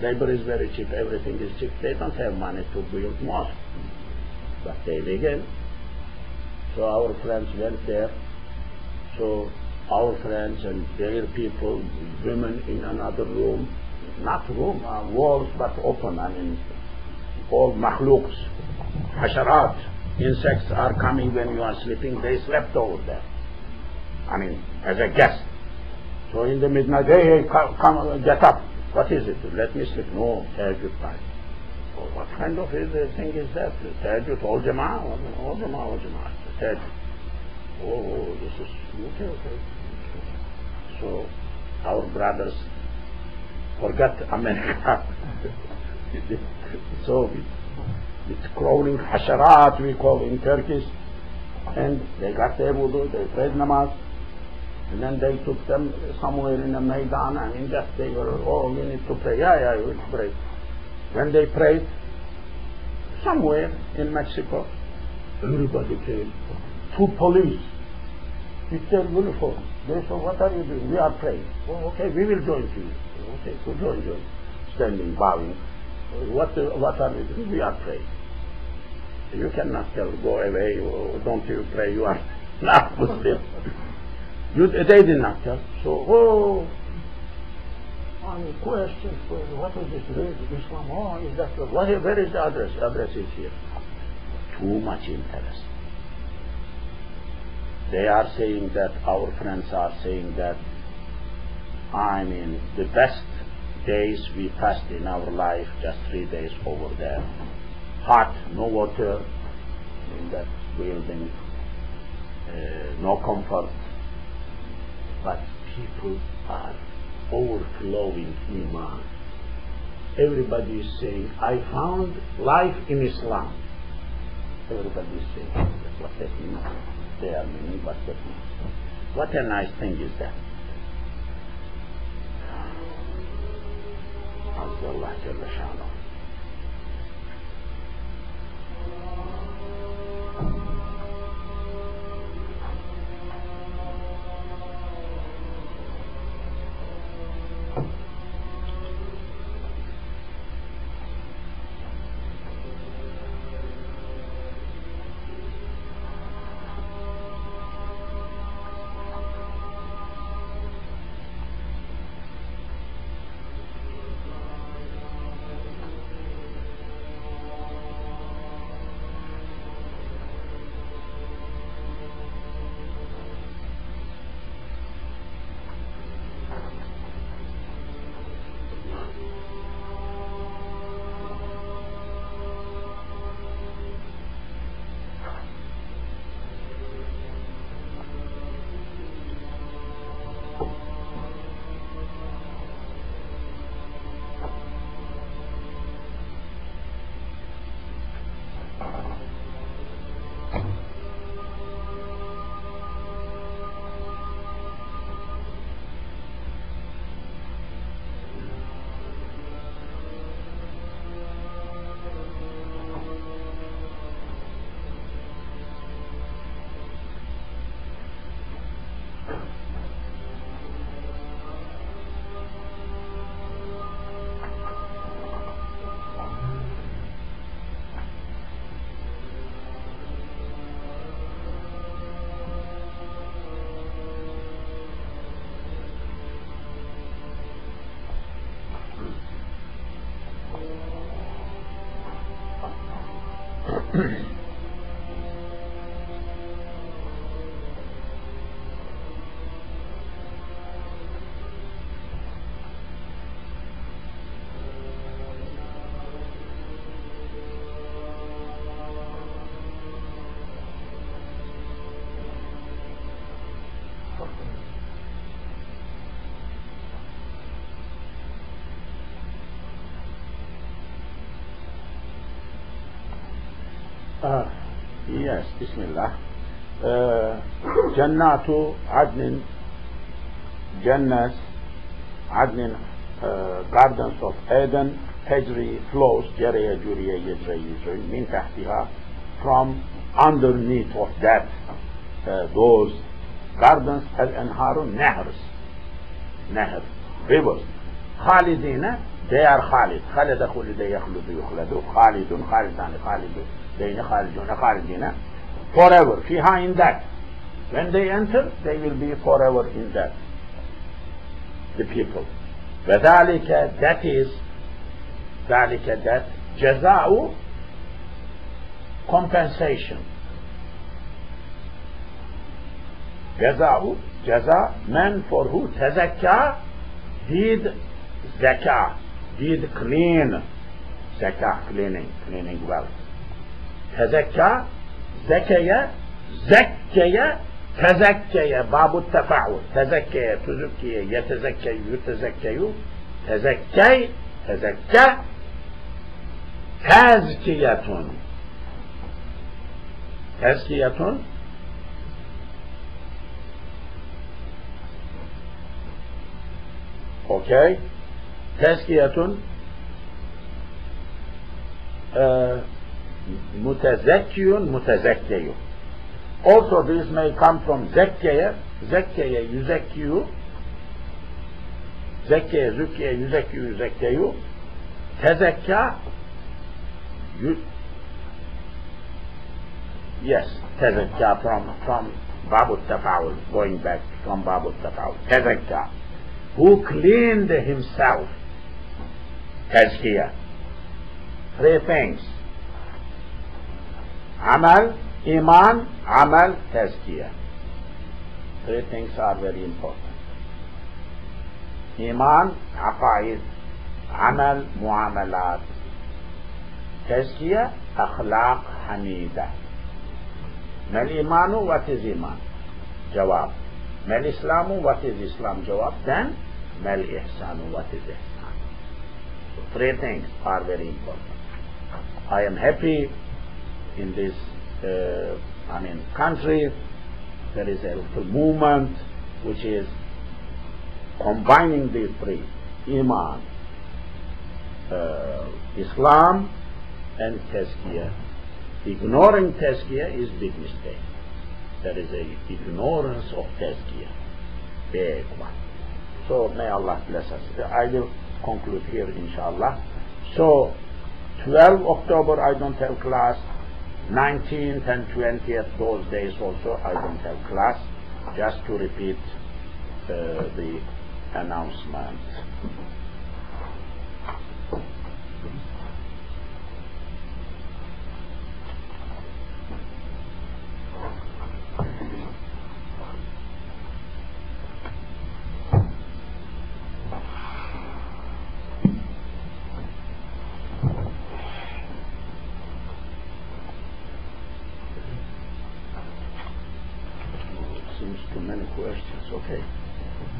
Labor is very cheap, everything is cheap. They don't have money to build mosque. But they begin. So our friends went there. So our friends and their people, women in another room, not room, uh, walls but open, I mean, all mahlooks, hasharat, insects are coming when you are sleeping, they slept over there. I mean, as a guest. So in the midnight, hey, hey come, come, get up. What is it? Let me sleep. No, tahajjud. Oh, what kind of uh, thing is that? Tahajjud, all jama'ah, all jama'ah, all jama'ah. Tahajjud. Oh, oh, this is, okay, okay. So our brothers forgot America. <laughs> so it's crawling hasharat, we call in Turkish. And they got their wudu, they prayed namaz. And then they took them somewhere in the Maidan and in that they were, oh, we need to pray. Yeah, yeah, we pray. When they prayed, somewhere in Mexico, everybody came. Two police with their uniform. They said, what are you doing? We are praying. Oh, okay, we will join you. Okay, so join you. Standing, bowing. What, what are we doing? We are praying. You cannot tell, go away, don't you pray, you are <laughs> not Muslim. You, they did not tell. So, oh, questions. Well, what is this? Islam? Oh, is that what? Where is the address? The address is here. Too much interest. They are saying that our friends are saying that. I mean, the best days we passed in our life, just three days over there. Hot, no water in that building, uh, no comfort But people are overflowing iman. Everybody is saying, I found life in Islam. Everybody is saying, what that means. They are meaning what that means. What a nice thing is that. عز الله جل شانه آه. Yes, Bismillah. Uh, جنات عدن جنة عدن uh, gardens of Eden تجري flows جري جري يجري يجري من تحتها from underneath of that uh, those gardens الأنهار نهرس نهر rivers. خالدين they are خالد. خالد خلد يخلد يخلد. خالد خالدان خالد بين خالدون خالدين. forever فيها in that when they enter they will be forever in that the people وذلك that is ذلك that جزاء compensation جزاء جزاء man for who تزكى did zakah did clean zakah cleaning cleaning well تزكى zekeye, zekkeye, tezekkeye, babu tefaul, tezekkeye, tüzükkiye, yetezekkeyu, yütezekkeyu, tezekkey, tezekke, tezkiyetun. Tezkiyetun, okey, tezkiyetun, eee, mutezekkiyun mutezekkiyun. Also this may come from zekkeye, zekkeye yüzekkiyu, zekkeye, zükkiye, yüzekkiyu, yüzekkeyu, tezekka, yes, tezekka from, from Babu Tafawul, going back from Babu Tafawul, tezekka, who cleaned himself, tezkiya, three things, Amal, Iman, Amal, Tazkiyah. Three things are very important. Iman, Aqaid, Amal, Muamalat. Tazkiyah, Akhlaq, Hamida. Mal Imanu, what is Iman? Jawab. Mal Islamu, what is Islam? Jawab. Then, Mal Ihsanu, what is? So three things are very important. I am happy in this, uh, I mean, country. There is a movement which is combining these three, Iman, uh, Islam, and Tazkiyah. Ignoring Tazkiyah is big mistake. There is a ignorance of Tazkiyah. Big one. So may Allah bless us. I will conclude here inshallah. So 12 October I don't have class. 19th and 20th, those days also I don't have class. Just to repeat uh, the announcement.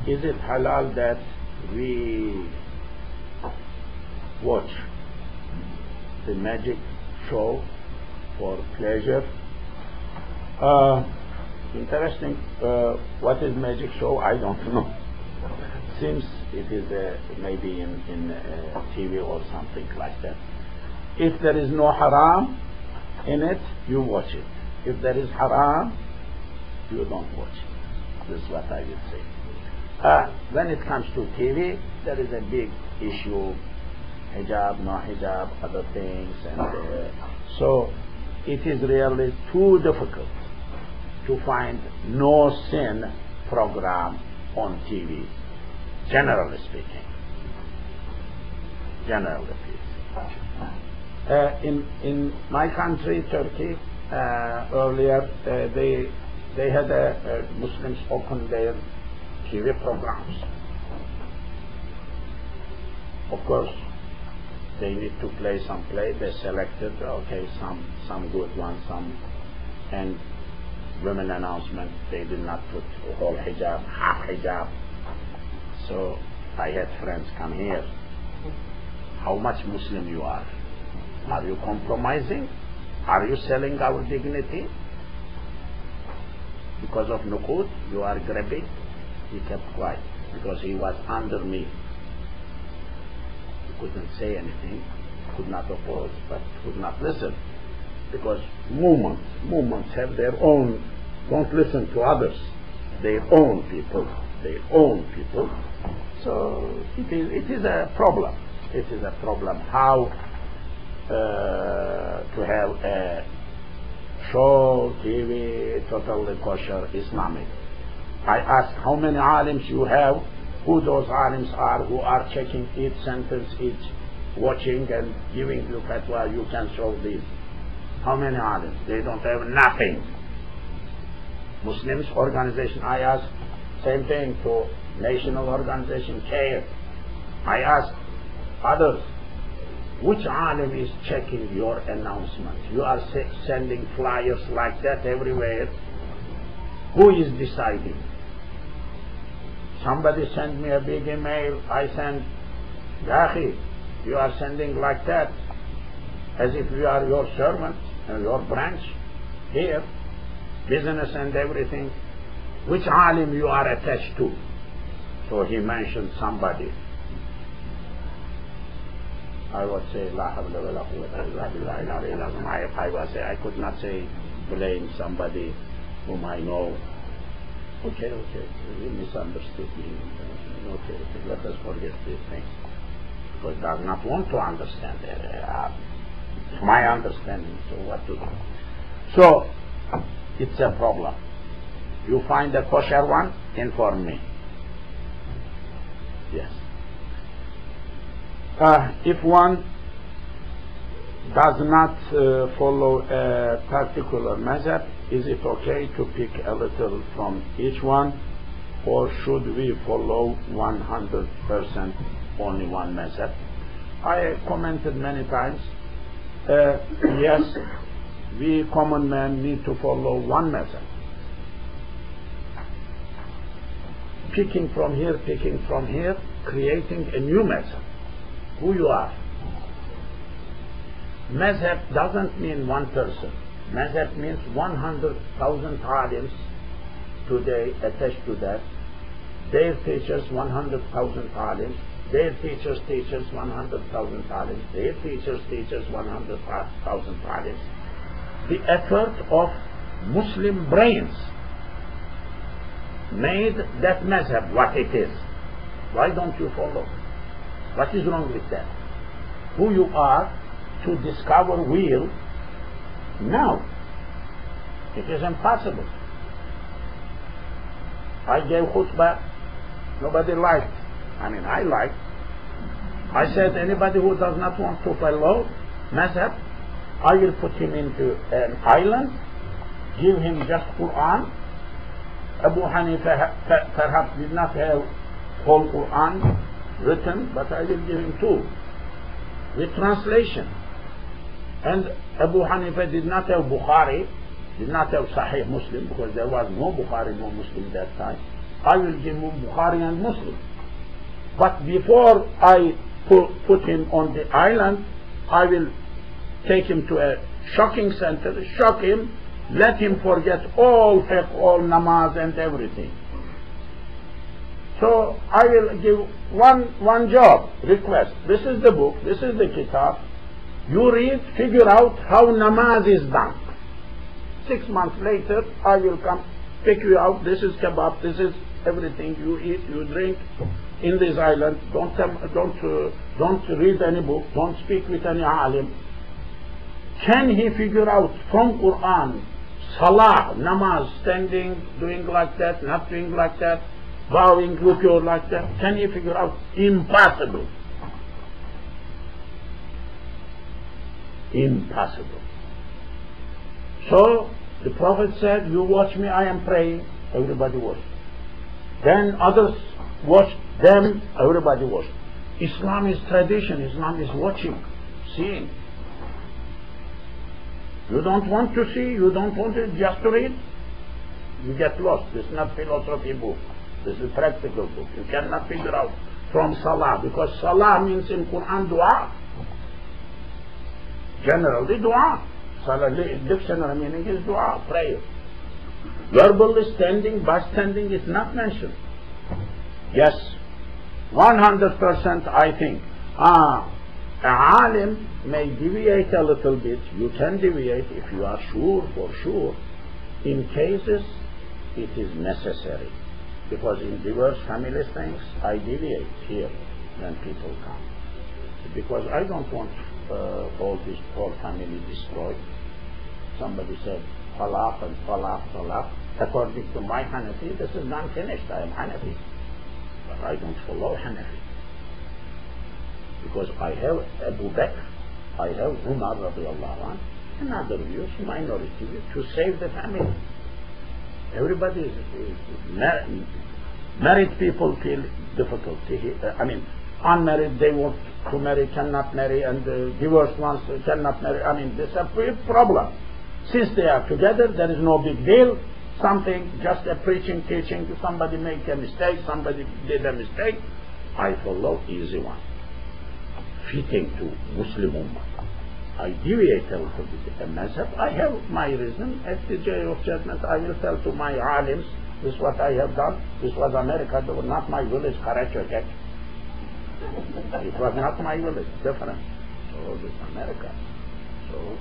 Is it halal that we watch the magic show for pleasure? Uh, interesting. Uh, what is magic show? I don't <laughs> know. Seems it is uh, maybe in, in uh, TV or something like that. If there is no haram in it, you watch it. If there is haram, you don't watch it. This is what I would say. Uh, when it comes to TV, there is a big issue, hijab, no hijab, other things, and uh, so it is really too difficult to find no sin program on TV, generally speaking. Generally speaking. Uh, in in my country, Turkey, uh, earlier uh, they they had a, Muslims open their TV programs. Of course, they need to play some play. They selected, okay, some some good ones, some, and women announcement. They did not put whole hijab, half hijab. So I had friends come here. How much Muslim you are? Are you compromising? Are you selling our dignity? Because of nukud, you are grabbing he kept quiet because he was under me. He couldn't say anything, could not oppose, but could not listen. Because movements, movements have their own, don't listen to others. Their own people, their own people. So it is, it is a problem. It is a problem how uh, to have a show, TV, totally kosher Islamic I ask how many alims you have, who those alims are, who are checking each sentence, each watching and giving you fatwa, you can show this. How many alims? They don't have nothing. Muslims organization, I ask, same thing to national organization, CAIR. I ask others, which alim is checking your announcement? You are sending flyers like that everywhere. Who is deciding? Somebody sent me a big email, I send, Yahi, you are sending like that, as if we are your servant and your branch here, business and everything. Which alim you are attached to? So he mentioned somebody. I would say, La havla wa la quwwata illa billah. I could not say blame somebody whom I know Okay, okay. We misunderstood me. Okay, okay. Let us forget these things. Because does not want to understand. Uh, my understanding, so what to do? So, it's a problem. You find a kosher one, inform me. Yes. Uh, if one does not uh, follow a particular mazhab, is it okay to pick a little from each one, or should we follow 100% only one mazhab? I commented many times, uh, yes, we common men need to follow one mazhab. Picking from here, picking from here, creating a new mazhab. Who you are. Mazhab doesn't mean one person. Mazhab means 100,000 alims today attached to that. Their teachers 100,000 alims. Their teachers teachers 100,000 alims. Their teachers teachers 100,000 alims. The effort of Muslim brains made that mazhab what it is. Why don't you follow? What is wrong with that? Who you are to discover will now. It is impossible. I gave khutbah, nobody liked. I mean, I liked. I said, anybody who does not want to follow mazhab, I will put him into an island, give him just Quran. Abu Hanifa perhaps did not have whole Quran written, but I will give him two with translation. And Abu Hanifa did not have Bukhari, did not have Sahih Muslim because there was no Bukhari, no Muslim that time. I will give him Bukhari and Muslim. But before I put, him on the island, I will take him to a shocking center, shock him, let him forget all fiqh, all namaz and everything. So I will give one, one job, request. This is the book, this is the kitab, you read, figure out how namaz is done. Six months later, I will come, pick you out. This is kebab. This is everything you eat, you drink in this island. Don't don't uh, don't read any book. Don't speak with any alim. Can he figure out from Quran, salah, namaz, standing, doing like that, not doing like that, bowing, ruku like that? Can he figure out? Impossible. Impossible. So the Prophet said, You watch me, I am praying. Everybody watched. Then others watched them, everybody watched. Islam is tradition, Islam is watching, seeing. You don't want to see, you don't want to just to read, you get lost. This is not philosophy book. This is practical book. You cannot figure out from Salah because Salah means in Quran dua. Generally, dua. Salah, dictionary meaning is dua, prayer. Verbally standing, by standing is not mentioned. Yes, 100% I think. Ah, a alim may deviate a little bit. You can deviate if you are sure, for sure. In cases, it is necessary. Because in diverse family things, I deviate here when people come. Because I don't want uh, all this whole family destroyed. Somebody said talaq and talaq, talaq. According to my Hanafi, this is not finished. I am Hanafi. But I don't follow Hanafi. Because I have Abu Bakr, I have Umar radiallahu anh, and other views, minority views, to save the family. Everybody is, is mar married people feel difficulty. I mean, unmarried, they want to marry, cannot marry, and uh, divorced ones cannot marry. I mean, this is a big problem. Since they are together, there is no big deal. Something, just a preaching, teaching, somebody make a mistake, somebody did a mistake. I follow easy one. Fitting to Muslim Ummah. I deviate a little bit the mazhab. I have my reason. At the day of judgment, I will tell to my alims, this is what I have done. This was America, not my village, Karachokek. It was not my village, different. So this America. So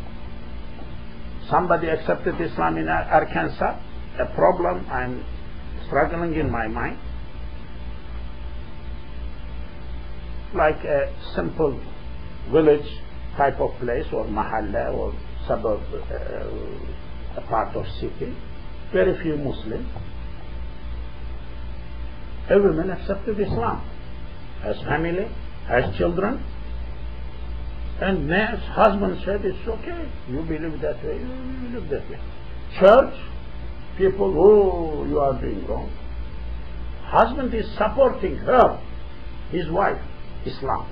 somebody accepted Islam in Arkansas, a problem I'm struggling in my mind. Like a simple village type of place or mahalla or suburb, uh, a part of city, very few Muslims. Every man accepted Islam as family, as children, And man's husband said, it's okay. You believe that way, you believe that way. Church, people, oh, you are doing wrong. Husband is supporting her, his wife, Islam.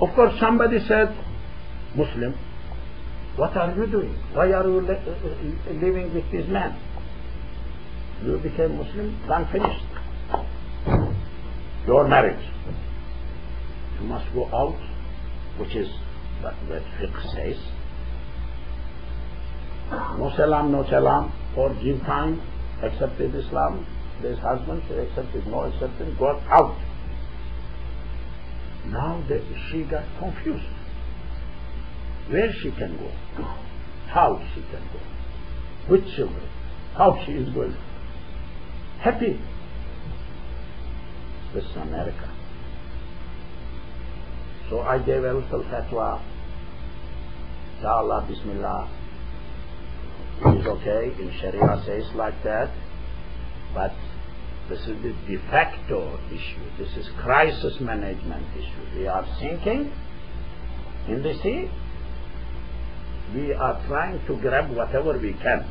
Of course, somebody said, Muslim, what are you doing? Why are you uh, uh, living with this man? You became Muslim, done finished. Your marriage. You must go out, which is what the fiqh says. No salam, no salam, or give time, accepted Islam, this husband accepted, no accepted, go out. Now that she got confused. Where she can go, how she can go, which children, how she is going. Happy. This is America. So I gave a little fatwa. Ya Allah, Bismillah. It is okay, in Sharia says like that, but this is the de facto issue. This is crisis management issue. We are sinking in the sea. We are trying to grab whatever we can.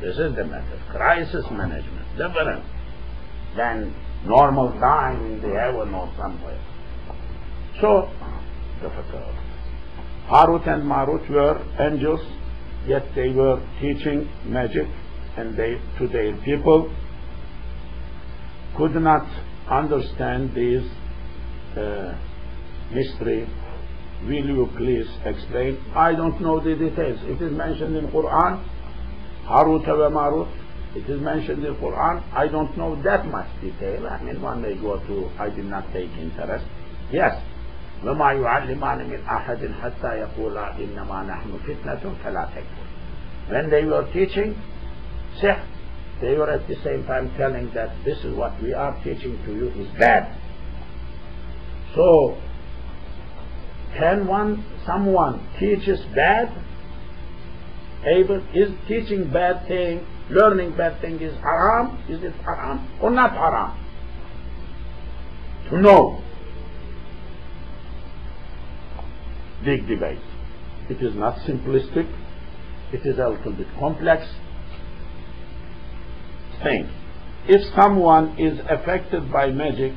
This is the method. Crisis management. Different than normal time in the heaven or somewhere. So, difficult. Harut and Marut were angels, yet they were teaching magic and they to their people could not understand this uh, mystery. Will you please explain? I don't know the details. It is mentioned in Quran, Harut and Marut. It is mentioned in Quran. I don't know that much detail. I mean, one may go to, I did not take interest. Yes. وما يعلمان من أحد حتى يقولا إنما نحن فتنة فلا تكفر. When they were teaching, sihr, they were at the same time telling that this is what we are teaching to you is bad. So, can one, someone teaches bad? Able, is teaching bad thing, learning bad thing is haram? Is it haram or not haram? To know. Big debate. It is not simplistic. It is a little bit complex thing. If someone is affected by magic,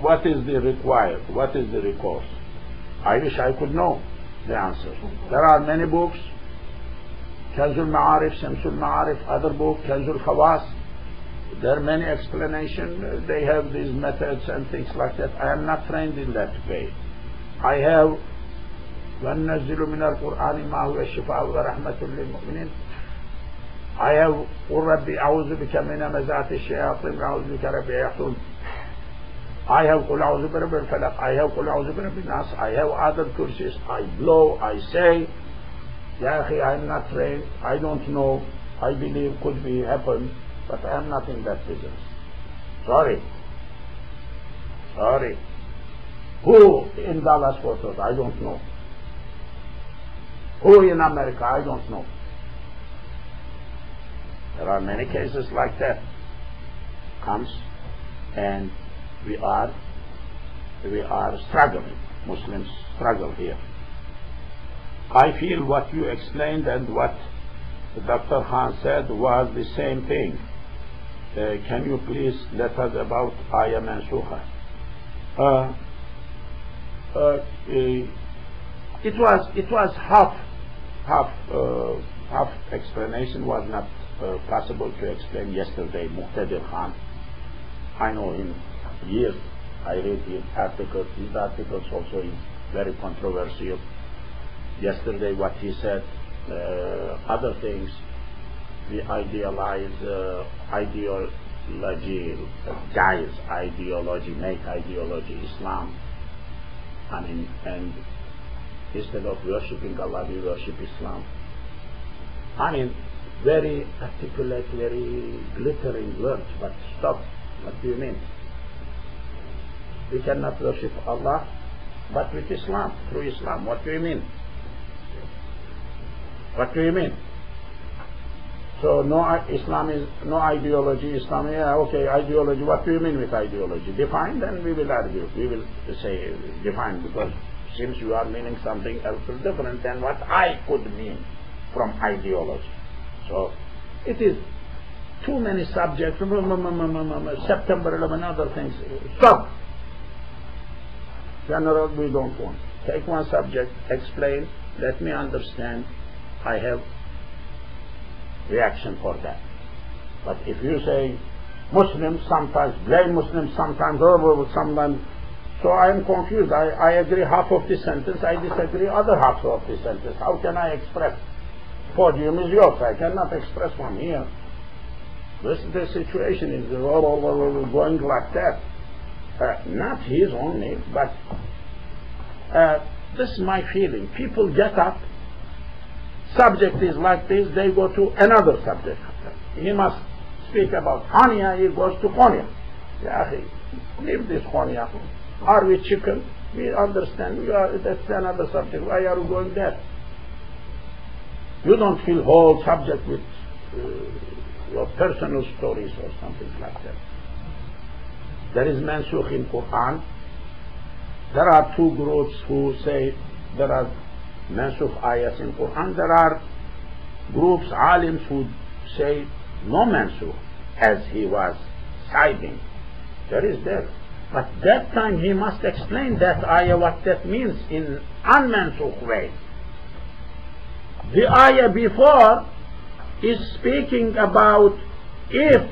what is the required? What is the recourse? I wish I could know the answer. There are many books. Kanzul Ma'arif, Shamsul Ma'arif, other book, Kanzul Khawas. There are many explanations. They have these methods and things like that. I am not trained in that way. I have وَنَزِّلُ مِنَ الْقُرْآنِ مَا هُوَ الشِّفَاءُ وَرَحْمَةٌ لِلْمُؤْمِنِينَ I have قُلْ رَبِّ أَعُوذُ بِكَ مِنَ مَزَاتِ الشَّيَاطِينِ وَأَعُوذُ بِكَ رَبِّ يَحْضُرُونِ I have قُلْ أَعُوذُ بِرَبِّ الْفَلَقِ I have قُلْ أَعُوذُ بِرَبِّ النَّاسِ I have other curses I blow, I say yeah, I'm not trained, I don't know, I believe could be happen, but I am not in that business. Sorry. Sorry. Who in Dallas, Fort I don't know. Who in America? I don't know. There are many cases like that. Comes and we are we are struggling. Muslims struggle here. I feel what you explained and what Dr. Khan said was the same thing. Uh, can you please let us about Ayah Mansukha? Uh, uh, it was it was half half uh, half explanation was not uh, possible to explain yesterday, Muqtedar Khan. I know him years. I read his articles. His articles also is very controversial. Yesterday, what he said, uh, other things, we idealize uh, ideology, guys ideology, make ideology Islam. I mean, and instead of worshipping Allah, we worship Islam. I mean, very articulate, very glittering words, but stop. What do you mean? We cannot worship Allah, but with Islam, through Islam. What do you mean? What do you mean? So no uh, Islam is no ideology. Islam, yeah, okay, ideology. What do you mean with ideology? Define, then we will argue. We will say define because since you are meaning something else different than what I could mean from ideology. So it is too many subjects, September 11, other things. Stop. General, we don't want. Take one subject, explain, let me understand. I have reaction for that. But if you say Muslims sometimes blame Muslims, sometimes over, sometimes so I am confused. I, I agree half of the sentence, I disagree other half of the sentence. How can I express? Podium is yours. I cannot express from here. This is the situation is going like that. Uh, not his only, but uh, this is my feeling. People get up, subject is like this, they go to another subject. He must speak about Konya, he goes to Konya. Yeah, leave this Konya. Are we chicken? We understand. We are, that's another subject. Why are we going there? You don't fill whole subject with uh, your personal stories or something like that. There is mansukh in Quran. There are two groups who say there are mansukh ayahs in Quran. There are groups, alims who say no mansukh, as he was citing. There is there. But that time he must explain that ayah what that means in unmansukh way. The ayah before is speaking about if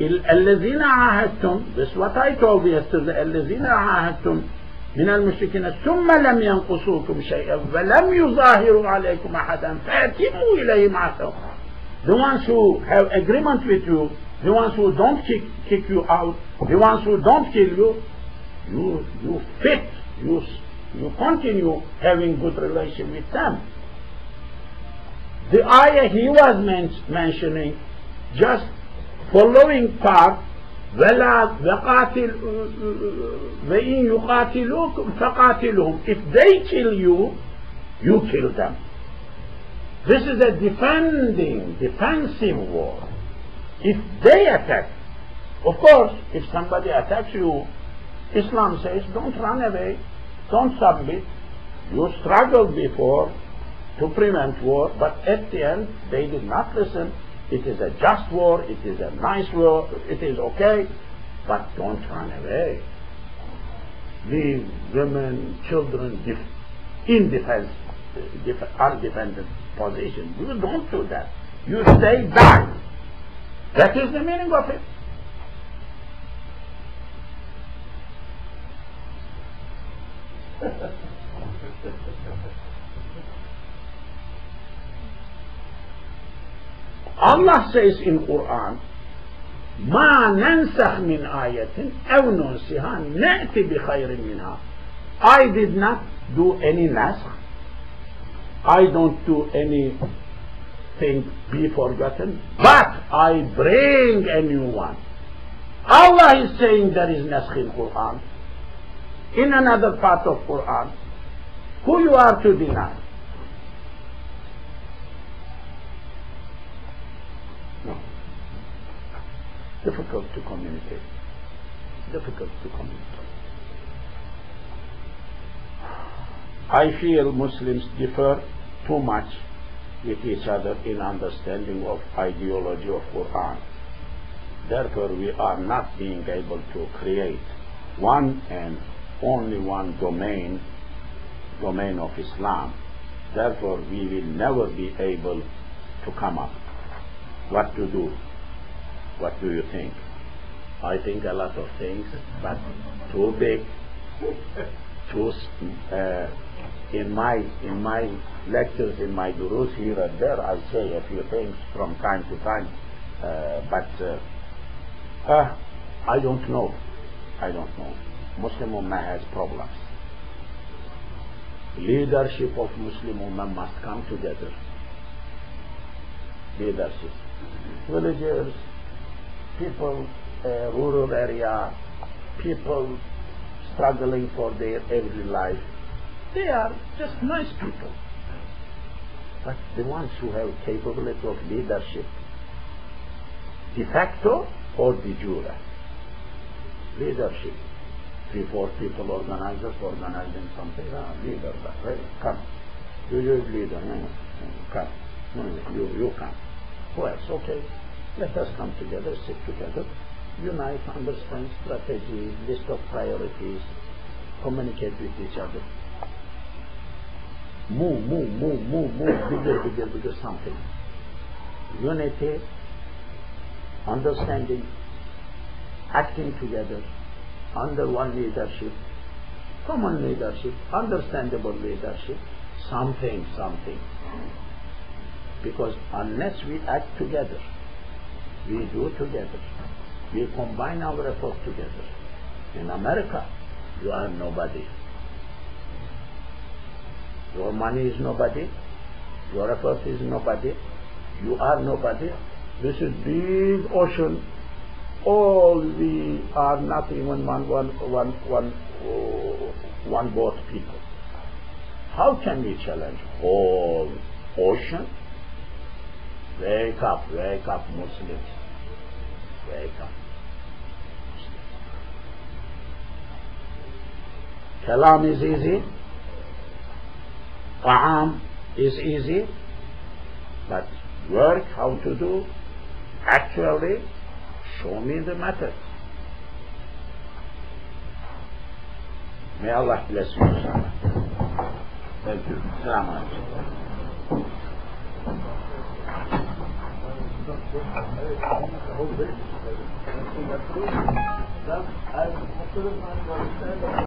الذين عاهدتم this is what I told you yesterday الذين عاهدتم من المشركين ثم لم ينقصوكم شيئا ولم يظاهروا عليكم أحدا فأتموا إليهم عهدهم the ones who have agreement with you the ones who don't kick, kick you out, the ones who don't kill you, you, you fit, you, you continue having good relation with them. The ayah he was men mentioning, just following part, ولا وقاتل وإن يقاتلوكم فقاتلهم if they kill you you kill them this is a defending defensive war if they attack, of course, if somebody attacks you, Islam says don't run away, don't submit. You struggled before to prevent war, but at the end they did not listen. It is a just war, it is a nice war, it is okay, but don't run away. Leave women, children in defense, def undefended position. You don't do that. You stay back. That is the meaning of it. <laughs> Allah says in Quran, ما min ayatin, آية أو ننسها bi بخير minha." I did not do any naskh. I don't do anything be forgotten, but I bring a new one. Allah is saying there is naskh in Quran. In another part of Quran, who you are to deny? Difficult to communicate. Difficult to communicate. I feel Muslims differ too much with each other in understanding of ideology of Quran. Therefore, we are not being able to create one and only one domain, domain of Islam. Therefore, we will never be able to come up. What to do? What do you think? I think a lot of things, but too big, too uh, in my in my lectures, in my durus here and there, I say a few things from time to time, uh, but uh, uh, I don't know. I don't know. Muslim Ummah has problems. Leadership of Muslim Ummah must come together. Leadership. Villagers, people, uh, rural area, people struggling for their every life, they are just nice people. But the ones who have capability of leadership, de facto or de jure, leadership, three, four people organizers organizing something. Ah, leader, right? Come. You, you leader. No, no, come. No, you, you come. Who else? Okay. Let us come together, sit together, unite, understand strategy, list of priorities, communicate with each other. Move, move, move, move, move, bigger, bigger, bigger something. Unity, understanding, acting together under one leadership, common leadership, understandable leadership, something, something. Because unless we act together, we do together, we combine our effort together. In America, you are nobody. Your money is nobody, your effort is nobody, you are nobody. This is big ocean. All we are not even one, one, one, one, uh, boat people. How can we challenge whole ocean? Wake up, wake up, Muslims. Wake up. Kalam is easy. Ta'am is easy. But work, how to do, actually, show me the method. May Allah bless you. Thank you. Assalamu alaikum. dan voor het hele kan ook wel. Dat is